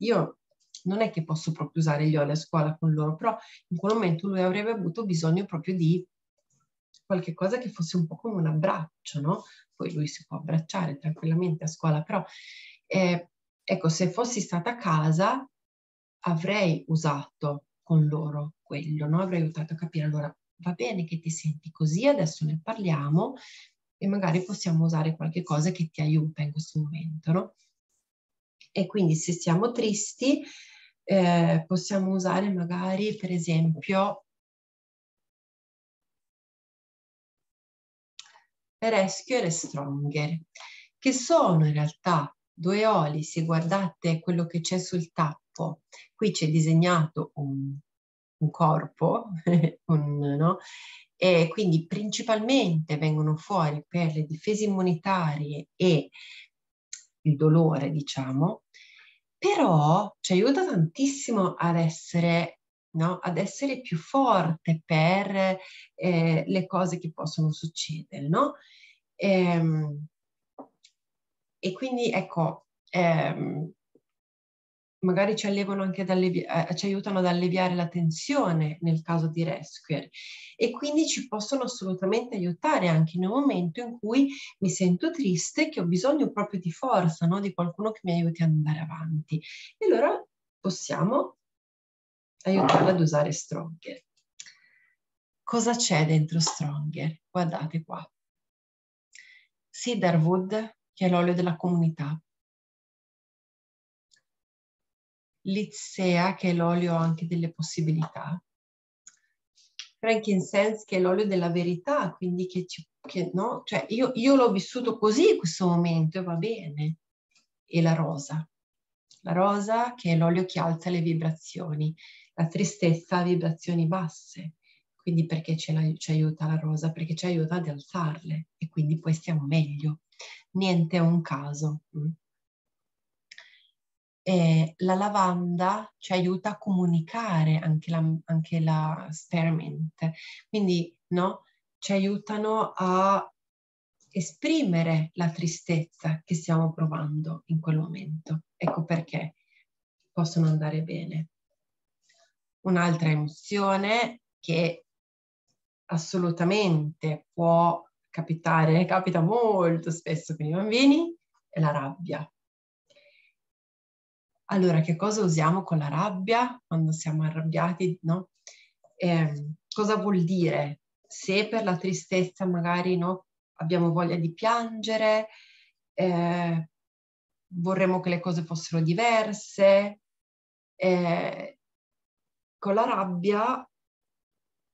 io non è che posso proprio usare gli oli a scuola con loro, però in quel momento lui avrebbe avuto bisogno proprio di qualche cosa che fosse un po' come un abbraccio, no? Poi lui si può abbracciare tranquillamente a scuola, però eh, Ecco, se fossi stata a casa avrei usato con loro quello, no? avrei aiutato a capire allora va bene che ti senti così, adesso ne parliamo e magari possiamo usare qualche cosa che ti aiuta in questo momento. No? E quindi se siamo tristi eh, possiamo usare magari per esempio Rescue e Stronger, che sono in realtà due oli, se guardate quello che c'è sul tappo, qui c'è disegnato un, un corpo, *laughs* un, no? e quindi principalmente vengono fuori per le difese immunitarie e il dolore, diciamo, però ci aiuta tantissimo ad essere, no? ad essere più forte per eh, le cose che possono succedere, no? Ehm, e quindi ecco, ehm, magari ci, anche eh, ci aiutano ad alleviare la tensione nel caso di rescue e quindi ci possono assolutamente aiutare anche nel momento in cui mi sento triste, che ho bisogno proprio di forza, no? di qualcuno che mi aiuti ad andare avanti. E allora possiamo aiutarla ad usare Stronger. Cosa c'è dentro Stronger? Guardate qua. Cedarwood che è l'olio della comunità. Litsea, che è l'olio anche delle possibilità. Frankincense, che è l'olio della verità, quindi che, ci, che no? Cioè io, io l'ho vissuto così questo momento e va bene. E la rosa. La rosa, che è l'olio che alza le vibrazioni. La tristezza ha vibrazioni basse. Quindi perché ci aiuta la rosa? Perché ci aiuta ad alzarle e quindi poi stiamo meglio niente è un caso. Mm. E la lavanda ci aiuta a comunicare anche la, anche la spearmint, quindi no, ci aiutano a esprimere la tristezza che stiamo provando in quel momento. Ecco perché possono andare bene. Un'altra emozione che assolutamente può capitare, capita molto spesso con i bambini, è la rabbia. Allora, che cosa usiamo con la rabbia quando siamo arrabbiati? No? Eh, cosa vuol dire? Se per la tristezza magari no, abbiamo voglia di piangere, eh, vorremmo che le cose fossero diverse, eh, con la rabbia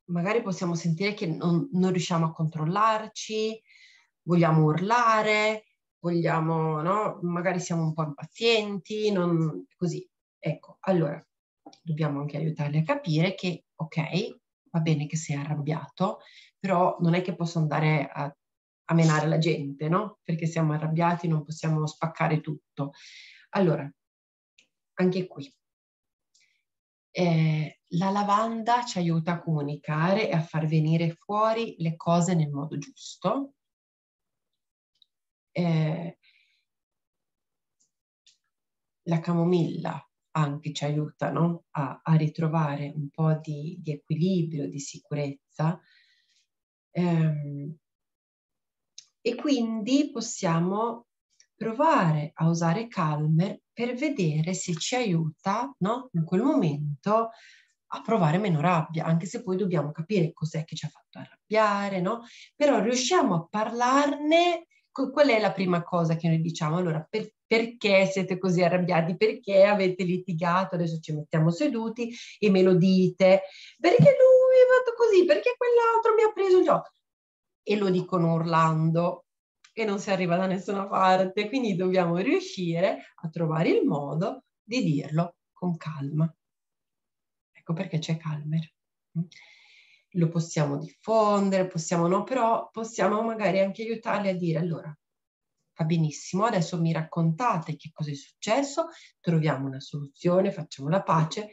magari possiamo sentire che non, non riusciamo a controllarci, vogliamo urlare, vogliamo, no? Magari siamo un po' impazienti, non, così. Ecco, allora dobbiamo anche aiutarli a capire che, ok, va bene che sei arrabbiato, però non è che posso andare a, a menare la gente, no? Perché siamo arrabbiati, non possiamo spaccare tutto. Allora, anche qui. Eh, la lavanda ci aiuta a comunicare e a far venire fuori le cose nel modo giusto. Eh, la camomilla anche ci aiuta no? a, a, ritrovare un po' di, di equilibrio, di sicurezza. Eh, e quindi possiamo provare a usare calme per vedere se ci aiuta no? in quel momento a provare meno rabbia, anche se poi dobbiamo capire cos'è che ci ha fatto arrabbiare, no? Però riusciamo a parlarne, qual è la prima cosa che noi diciamo? Allora, per, perché siete così arrabbiati? Perché avete litigato? Adesso ci mettiamo seduti e me lo dite. Perché lui è fatto così? Perché quell'altro mi ha preso il gioco? E lo dicono urlando e non si arriva da nessuna parte, quindi dobbiamo riuscire a trovare il modo di dirlo con calma. Ecco perché c'è Calmer. Lo possiamo diffondere, possiamo no, però possiamo magari anche aiutarli a dire allora, va benissimo, adesso mi raccontate che cosa è successo, troviamo una soluzione, facciamo la pace.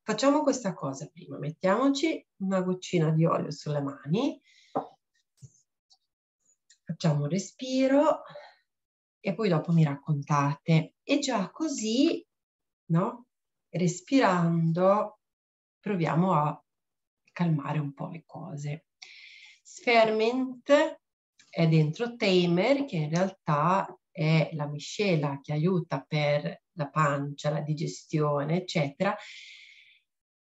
Facciamo questa cosa prima, mettiamoci una goccina di olio sulle mani, facciamo un respiro e poi dopo mi raccontate. E già così, no? Respirando proviamo a calmare un po' le cose. Sferment è dentro Tamer, che in realtà è la miscela che aiuta per la pancia, la digestione, eccetera,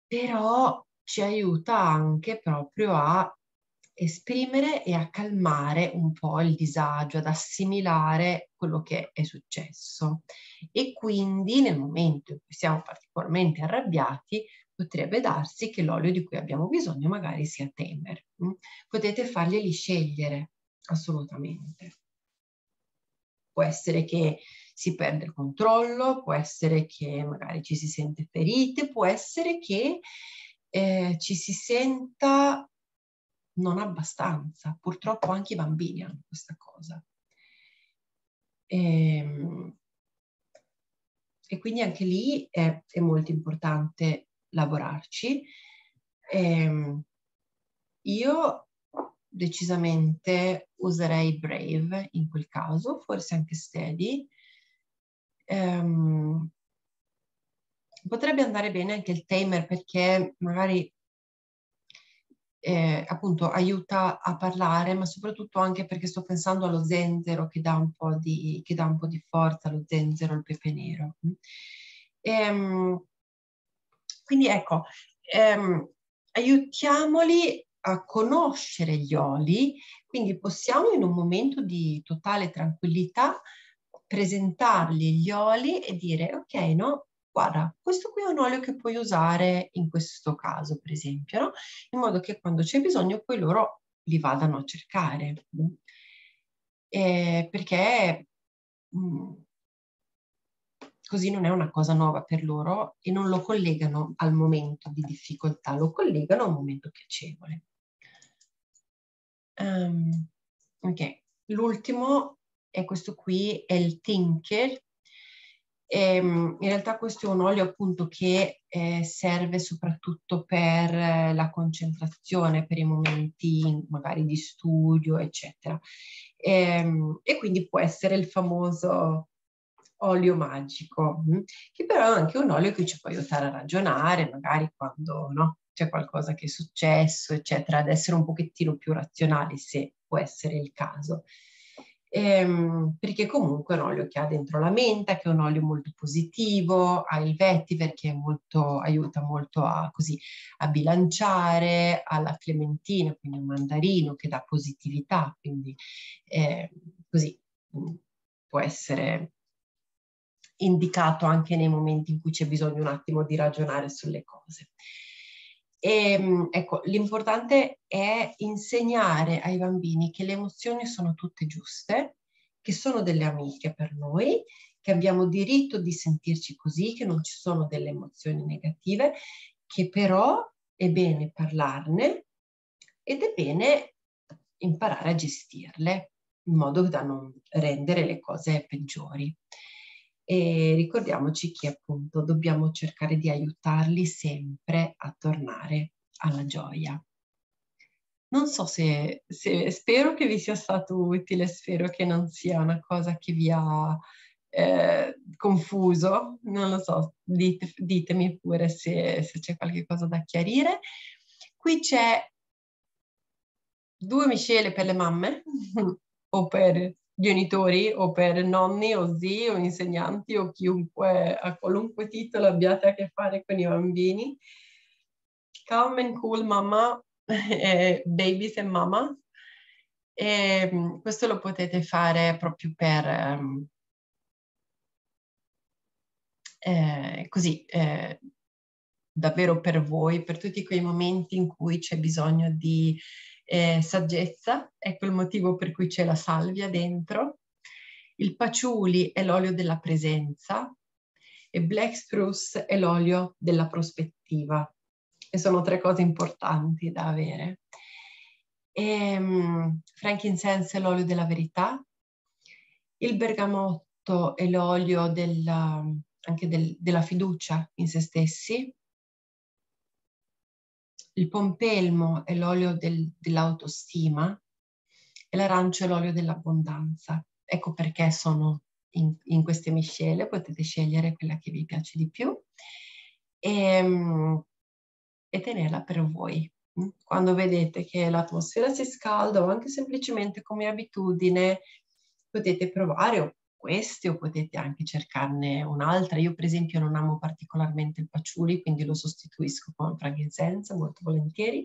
però ci aiuta anche proprio a esprimere e a calmare un po' il disagio, ad assimilare quello che è successo. E quindi nel momento in cui siamo particolarmente arrabbiati, potrebbe darsi che l'olio di cui abbiamo bisogno magari sia Temer. Mm? Potete farglieli scegliere, assolutamente. Può essere che si perde il controllo, può essere che magari ci si sente ferite, può essere che eh, ci si senta non abbastanza. Purtroppo anche i bambini hanno questa cosa. E, ehm, e quindi anche lì è, è molto importante lavorarci. Eh, io decisamente userei Brave in quel caso, forse anche Steady. Um, potrebbe andare bene anche il Tamer perché magari eh, appunto aiuta a parlare, ma soprattutto anche perché sto pensando allo zenzero che dà un po' di, un po di forza, lo zenzero, il pepe nero. E, um, quindi ecco, ehm, aiutiamoli a conoscere gli oli, quindi possiamo in un momento di totale tranquillità presentargli gli oli e dire ok, no? Guarda, questo qui è un olio che puoi usare in questo caso, per esempio, no? In modo che quando c'è bisogno poi loro li vadano a cercare. Eh, perché mh, mm, così non è una cosa nuova per loro e non lo collegano al momento di difficoltà, lo collegano a un momento piacevole. Um, ok, l'ultimo è questo qui, è il Tinker. E, um, in realtà questo è un olio appunto che eh, serve soprattutto per eh, la concentrazione, per i momenti magari di studio, eccetera. E, um, e quindi può essere il famoso olio magico, mm, che però è anche un olio che ci può aiutare a ragionare, magari quando no, c'è qualcosa che è successo, eccetera, ad essere un pochettino più razionali se può essere il caso. Ehm, perché comunque è un olio che ha dentro la menta, che è un olio molto positivo, ha il vetiver che molto, aiuta molto a, così, a bilanciare, ha la clementina, quindi un mandarino che dà positività, quindi eh, così mm, può essere indicato anche nei momenti in cui c'è bisogno un attimo di ragionare sulle cose. E, ehm, ecco, l'importante è insegnare ai bambini che le emozioni sono tutte giuste, che sono delle amiche per noi, che abbiamo diritto di sentirci così, che non ci sono delle emozioni negative, che però è bene parlarne ed è bene imparare a gestirle. in modo da non rendere le cose peggiori. E ricordiamoci che appunto dobbiamo cercare di aiutarli sempre a tornare alla gioia. Non so se, se, spero che vi sia stato utile, spero che non sia una cosa che vi ha eh, confuso, non lo so, dite, ditemi pure se, se c'è qualche cosa da chiarire. Qui c'è due miscele per le mamme *laughs* o per genitori o per nonni o zii o insegnanti o chiunque a qualunque titolo abbiate a che fare con i bambini. Calm and Cool Mama *laughs* eh, Babies and Mama. E mm, questo lo potete fare proprio per um, eh, così eh, davvero per voi, per tutti quei momenti in cui c'è bisogno di eh, saggezza, ecco il motivo per cui c'è la salvia dentro. Il patchouli è l'olio della presenza e black spruce è l'olio della prospettiva e sono tre cose importanti da avere. E, um, frankincense è l'olio della verità, il bergamotto è l'olio della, anche del, della fiducia in se stessi, il pompelmo è l'olio del, dell'autostima e l'arancio è l'olio dell'abbondanza. Ecco perché sono in, in, queste miscele, potete scegliere quella che vi piace di più. E, ehm, e tenerla per voi. Quando vedete che l'atmosfera si scalda o anche semplicemente come abitudine, potete provare queste o potete anche cercarne un'altra. Io per esempio non amo particolarmente il patchouli, quindi lo sostituisco con frankincense molto volentieri,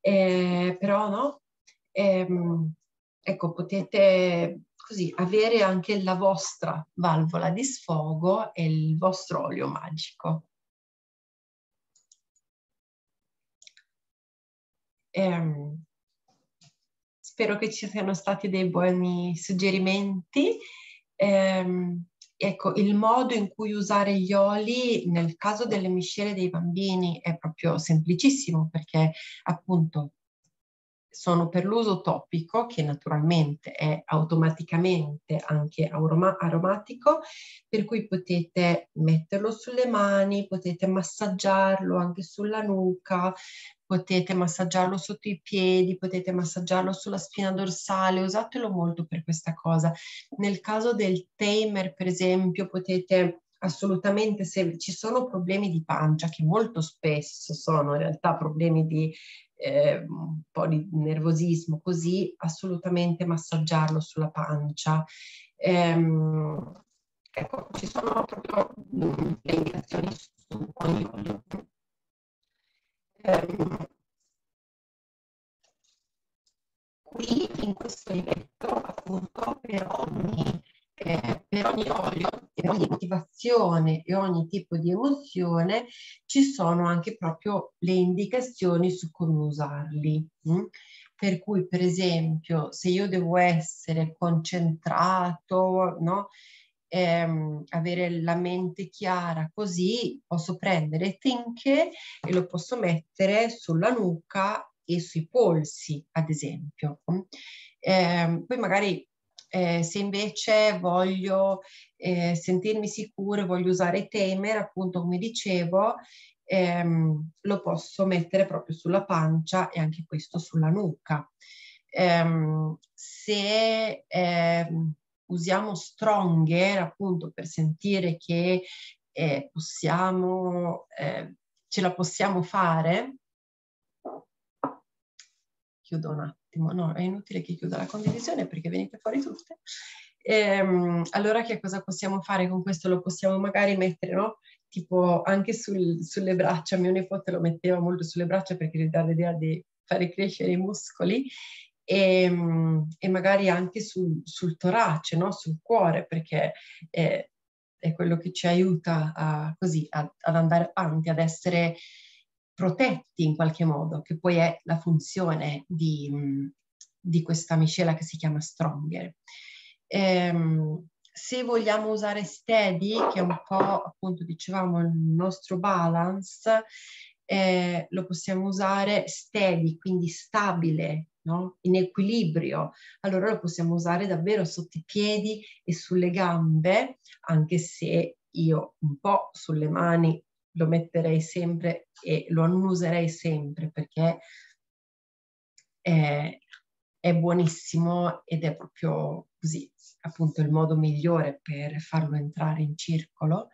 eh, però no, ehm, ecco, potete così avere anche la vostra valvola di sfogo e il vostro olio magico. Eh, spero che ci siano stati dei buoni suggerimenti. Eh, ecco, il modo in cui usare gli oli nel caso delle miscele dei bambini è proprio semplicissimo perché appunto sono per l'uso topico, che naturalmente è automaticamente anche aroma- aromatico, per cui potete metterlo sulle mani, potete massaggiarlo anche sulla nuca, potete massaggiarlo sotto i piedi, potete massaggiarlo sulla spina dorsale, usatelo molto per questa cosa. Nel caso del tamer, per esempio, potete assolutamente se ci sono problemi di pancia, che molto spesso sono in realtà problemi di eh, un po' di nervosismo, così assolutamente massaggiarlo sulla pancia. Ehm, ecco, ci sono proprio le indicazioni su ogni olio. Ehm, qui in questo livello appunto per ogni eh, per ogni olio, per ogni motivazione e ogni tipo di emozione ci sono anche proprio le indicazioni su come usarli. Mm? Per cui, per esempio, se io devo essere concentrato, no? ehm, avere la mente chiara, così posso prendere Tinke e lo posso mettere sulla nuca e sui polsi, ad esempio. Eh, poi magari eh, se invece voglio eh, sentirmi sicuro, voglio usare Temer, appunto come dicevo, ehm, lo posso mettere proprio sulla pancia e anche questo sulla nuca. Ehm, se ehm, usiamo Stronger appunto per sentire che eh, possiamo, eh, ce la possiamo fare, chiudo un attimo, no, è inutile che chiuda la condivisione perché venite fuori tutte. Ehm, allora che cosa possiamo fare con questo? Lo possiamo magari mettere, no? Tipo anche sul, sulle braccia, mio nipote lo metteva molto sulle braccia perché gli dà l'idea di fare crescere i muscoli e, ehm, e magari anche sul, sul torace, no? sul cuore, perché è, è, quello che ci aiuta a, così, a, ad andare avanti, ad essere protetti in qualche modo, che poi è la funzione di, di questa miscela che si chiama Stronger. Ehm, se vogliamo usare Steady, che è un po' appunto dicevamo il nostro balance, eh, lo possiamo usare steady, quindi stabile no? in equilibrio, allora lo possiamo usare davvero sotto i piedi e sulle gambe, anche se io un po' sulle mani lo metterei sempre e lo annuserei sempre perché è, è buonissimo ed è proprio così, appunto il modo migliore per farlo entrare in circolo.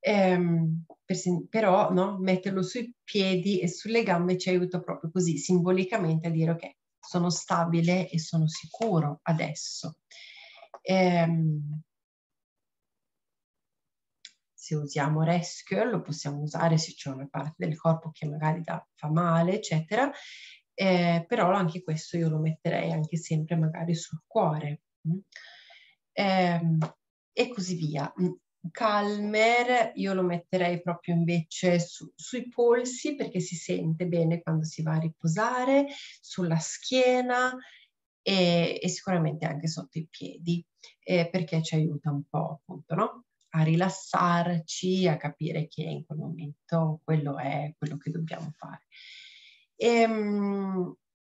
Ehm, per, però no, metterlo sui piedi e sulle gambe ci aiuta proprio così simbolicamente a dire ok, sono stabile e sono sicuro adesso. Ehm, se usiamo rescue lo possiamo usare se c'è una parte del corpo che magari da, fa male, eccetera, eh, però anche questo io lo metterei anche sempre magari sul cuore. Eh, e così via. Mm, calmer io lo metterei proprio invece su, sui polsi perché si sente bene quando si va a riposare, sulla schiena e, e sicuramente anche sotto i piedi eh, perché ci aiuta un po' appunto no? A rilassarci, a capire che in quel momento quello è quello che dobbiamo fare. E, ehm,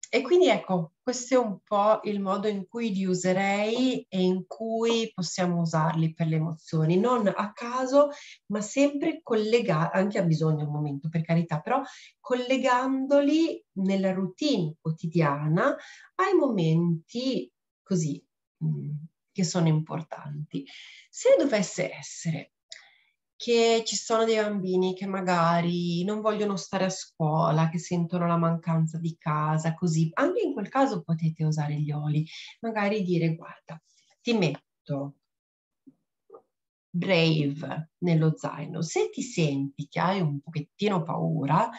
e quindi ecco, questo è un po' il modo in cui li userei e in cui possiamo usarli per le emozioni, non a caso, ma sempre collegati, anche a bisogno al momento per carità, però collegandoli nella routine quotidiana ai momenti così che sono importanti. Se dovesse essere che ci sono dei bambini che magari non vogliono stare a scuola, che sentono la mancanza di casa, così. Anche in quel caso potete usare gli oli, magari dire guarda, ti metto brave nello zaino. Se ti senti che hai un pochettino paura,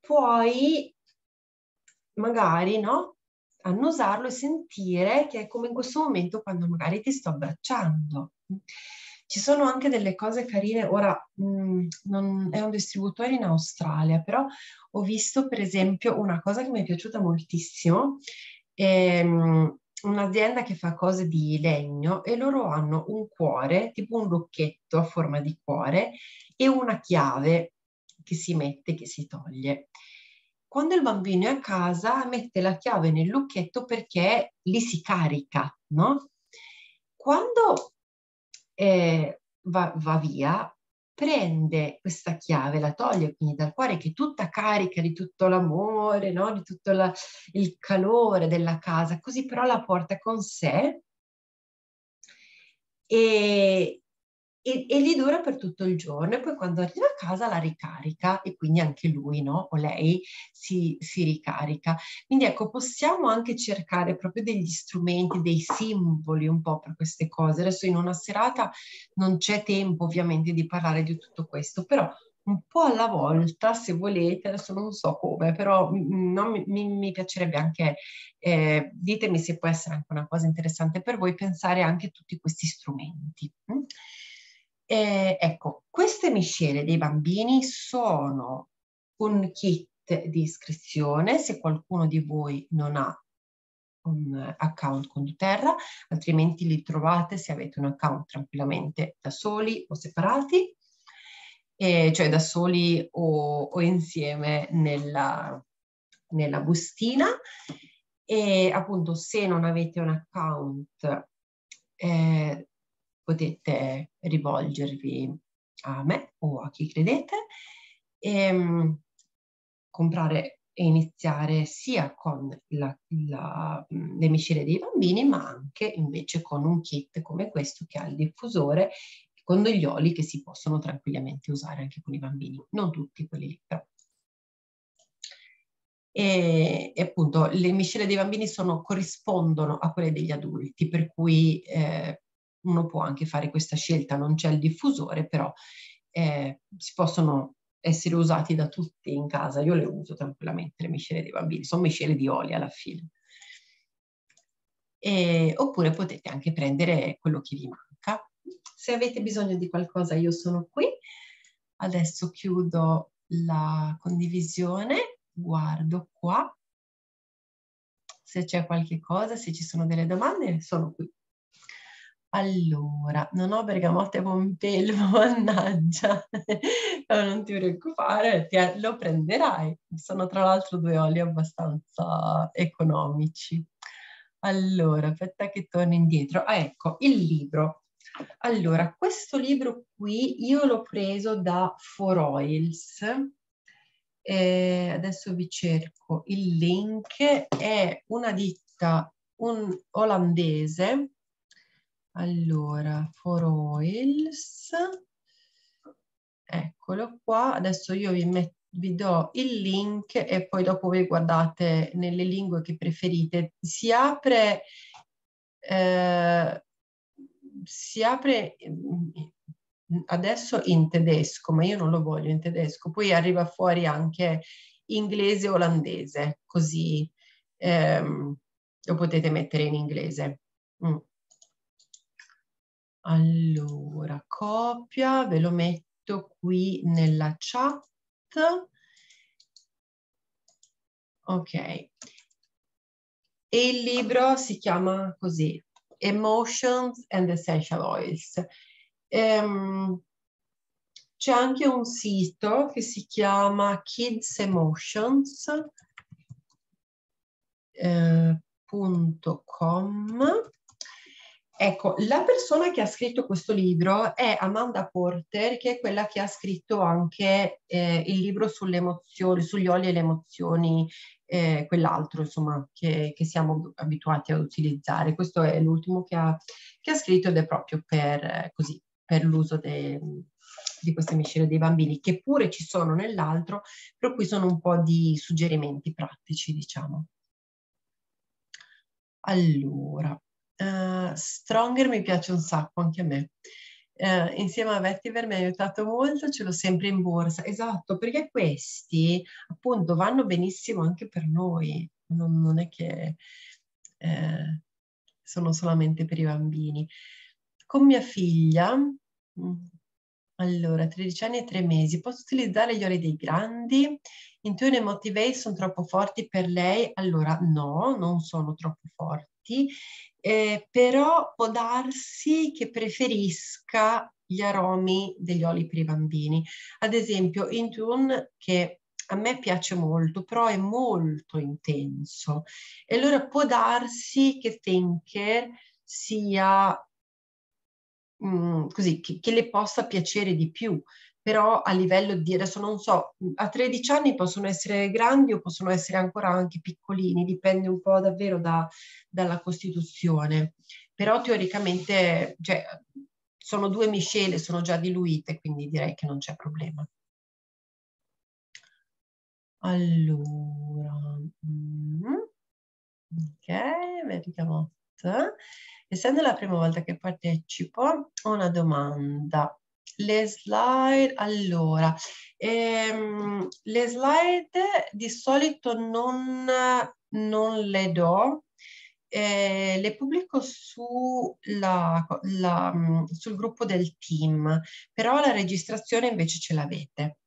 puoi magari, no? Annusarlo e sentire che è come in questo momento quando magari ti sto abbracciando. Ci sono anche delle cose carine, ora mh, mm, non, è un distributore in Australia, però ho visto per esempio una cosa che mi è piaciuta moltissimo, ehm, un'azienda che fa cose di legno e loro hanno un cuore, tipo un lucchetto a forma di cuore e una chiave che si mette, che si toglie. Quando il bambino è a casa mette la chiave nel lucchetto perché li si carica, no? Quando eh, va, va via, prende questa chiave, la toglie quindi dal cuore che è tutta carica di tutto l'amore, no? di tutto la, il calore della casa, così però la porta con sé e, e, e, gli dura per tutto il giorno e poi quando arriva a casa la ricarica e quindi anche lui no? o lei si, si ricarica. Quindi ecco, possiamo anche cercare proprio degli strumenti, dei simboli un po' per queste cose. Adesso in una serata non c'è tempo ovviamente di parlare di tutto questo, però un po' alla volta, se volete, adesso non so come, però no, mi, mi, piacerebbe anche, eh, ditemi se può essere anche una cosa interessante per voi, pensare anche a tutti questi strumenti. Eh, ecco, queste miscele dei bambini sono un kit di iscrizione se qualcuno di voi non ha un account con Duterra, altrimenti li trovate se avete un account tranquillamente da soli o separati, eh, cioè da soli o, o insieme nella, nella bustina. E appunto se non avete un account eh, potete rivolgervi a me o a chi credete e um, comprare e iniziare sia con la, la, le miscele dei bambini, ma anche invece con un kit come questo che ha il diffusore con degli oli che si possono tranquillamente usare anche con i bambini, non tutti quelli lì però. E, e, appunto le miscele dei bambini sono, corrispondono a quelle degli adulti, per cui eh, uno può anche fare questa scelta, non c'è il diffusore, però eh, si possono essere usati da tutti in casa. Io le uso tranquillamente, le miscele dei bambini, sono miscele di olio alla fine. E, oppure potete anche prendere quello che vi manca. Se avete bisogno di qualcosa io sono qui. Adesso chiudo la condivisione, guardo qua. Se c'è qualche cosa, se ci sono delle domande, sono qui. Allora, non ho bergamotte pompelmo, *laughs* mannaggia. non ti preoccupare, ti, lo prenderai. Sono tra l'altro due oli abbastanza economici. Allora, aspetta che torni indietro. Ah, ecco, il libro. Allora, questo libro qui io l'ho preso da For Oils. Eh, adesso vi cerco il link. È una ditta un olandese allora, for oils, eccolo qua. Adesso io vi, vi do il link e poi dopo voi guardate nelle lingue che preferite. Si apre, eh, si apre mm, adesso in tedesco, ma io non lo voglio in tedesco. Poi arriva fuori anche inglese e olandese, così ehm, lo potete mettere in inglese. Mm. Allora, copia, ve lo metto qui nella chat. Ok. E il libro si chiama così, Emotions and Essential Oils. Um, c'è anche un sito che si chiama kidsemotions.com eh, Ecco, la persona che ha scritto questo libro è Amanda Porter, che è quella che ha scritto anche eh, il libro sulle emozioni, sugli oli e le emozioni, eh, quell'altro, insomma, che, che, siamo abituati ad utilizzare. Questo è l'ultimo che ha, che ha scritto ed è proprio per, così, per l'uso de, di queste miscele dei bambini, che pure ci sono nell'altro, però qui sono un po' di suggerimenti pratici, diciamo. Allora, Uh, Stronger mi piace un sacco anche a me. Uh, insieme a Vetiver mi ha aiutato molto, ce l'ho sempre in borsa. Esatto, perché questi appunto vanno benissimo anche per noi, non, non è che eh, sono solamente per i bambini. Con mia figlia, mm, allora, 13 anni e 3 mesi, posso utilizzare gli ori dei grandi? Intune e Motivate sono troppo forti per lei? Allora, no, non sono troppo forti eh, però può darsi che preferisca gli aromi degli oli per i bambini. Ad esempio, Intune, che a me piace molto, però è molto intenso. E allora può darsi che Thinker sia così, che, che, le possa piacere di più, però a livello di, adesso non so, a 13 anni possono essere grandi o possono essere ancora anche piccolini, dipende un po' davvero da, dalla Costituzione. Però teoricamente cioè, sono due miscele, sono già diluite, quindi direi che non c'è problema. Allora, mm, ok, vediamo. Essendo la prima volta che partecipo, ho una domanda le slide, allora, ehm, le slide di solito non, non le do, eh, le pubblico su la, la, sul gruppo del team, però la registrazione invece ce l'avete.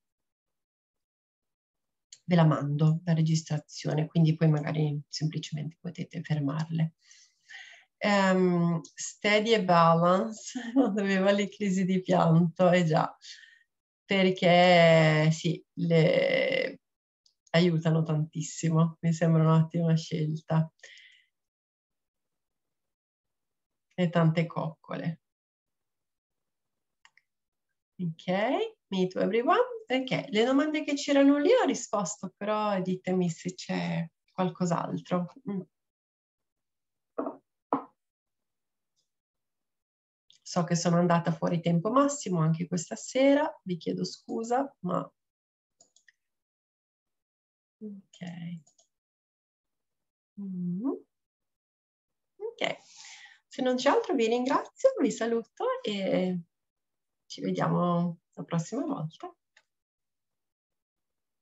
Ve la mando, la registrazione, quindi poi magari semplicemente potete fermarle um, steady e balance *laughs* quando aveva le crisi di pianto, eh già, perché sì, le aiutano tantissimo, mi sembra un'ottima scelta. E tante coccole. Ok, meet everyone. Ok, le domande che c'erano lì ho risposto, però ditemi se c'è qualcos'altro. Mm. So che sono andata fuori tempo massimo anche questa sera, vi chiedo scusa, ma... Ok. Mm. Ok, se non c'è altro vi ringrazio, vi saluto e ci vediamo la prossima volta.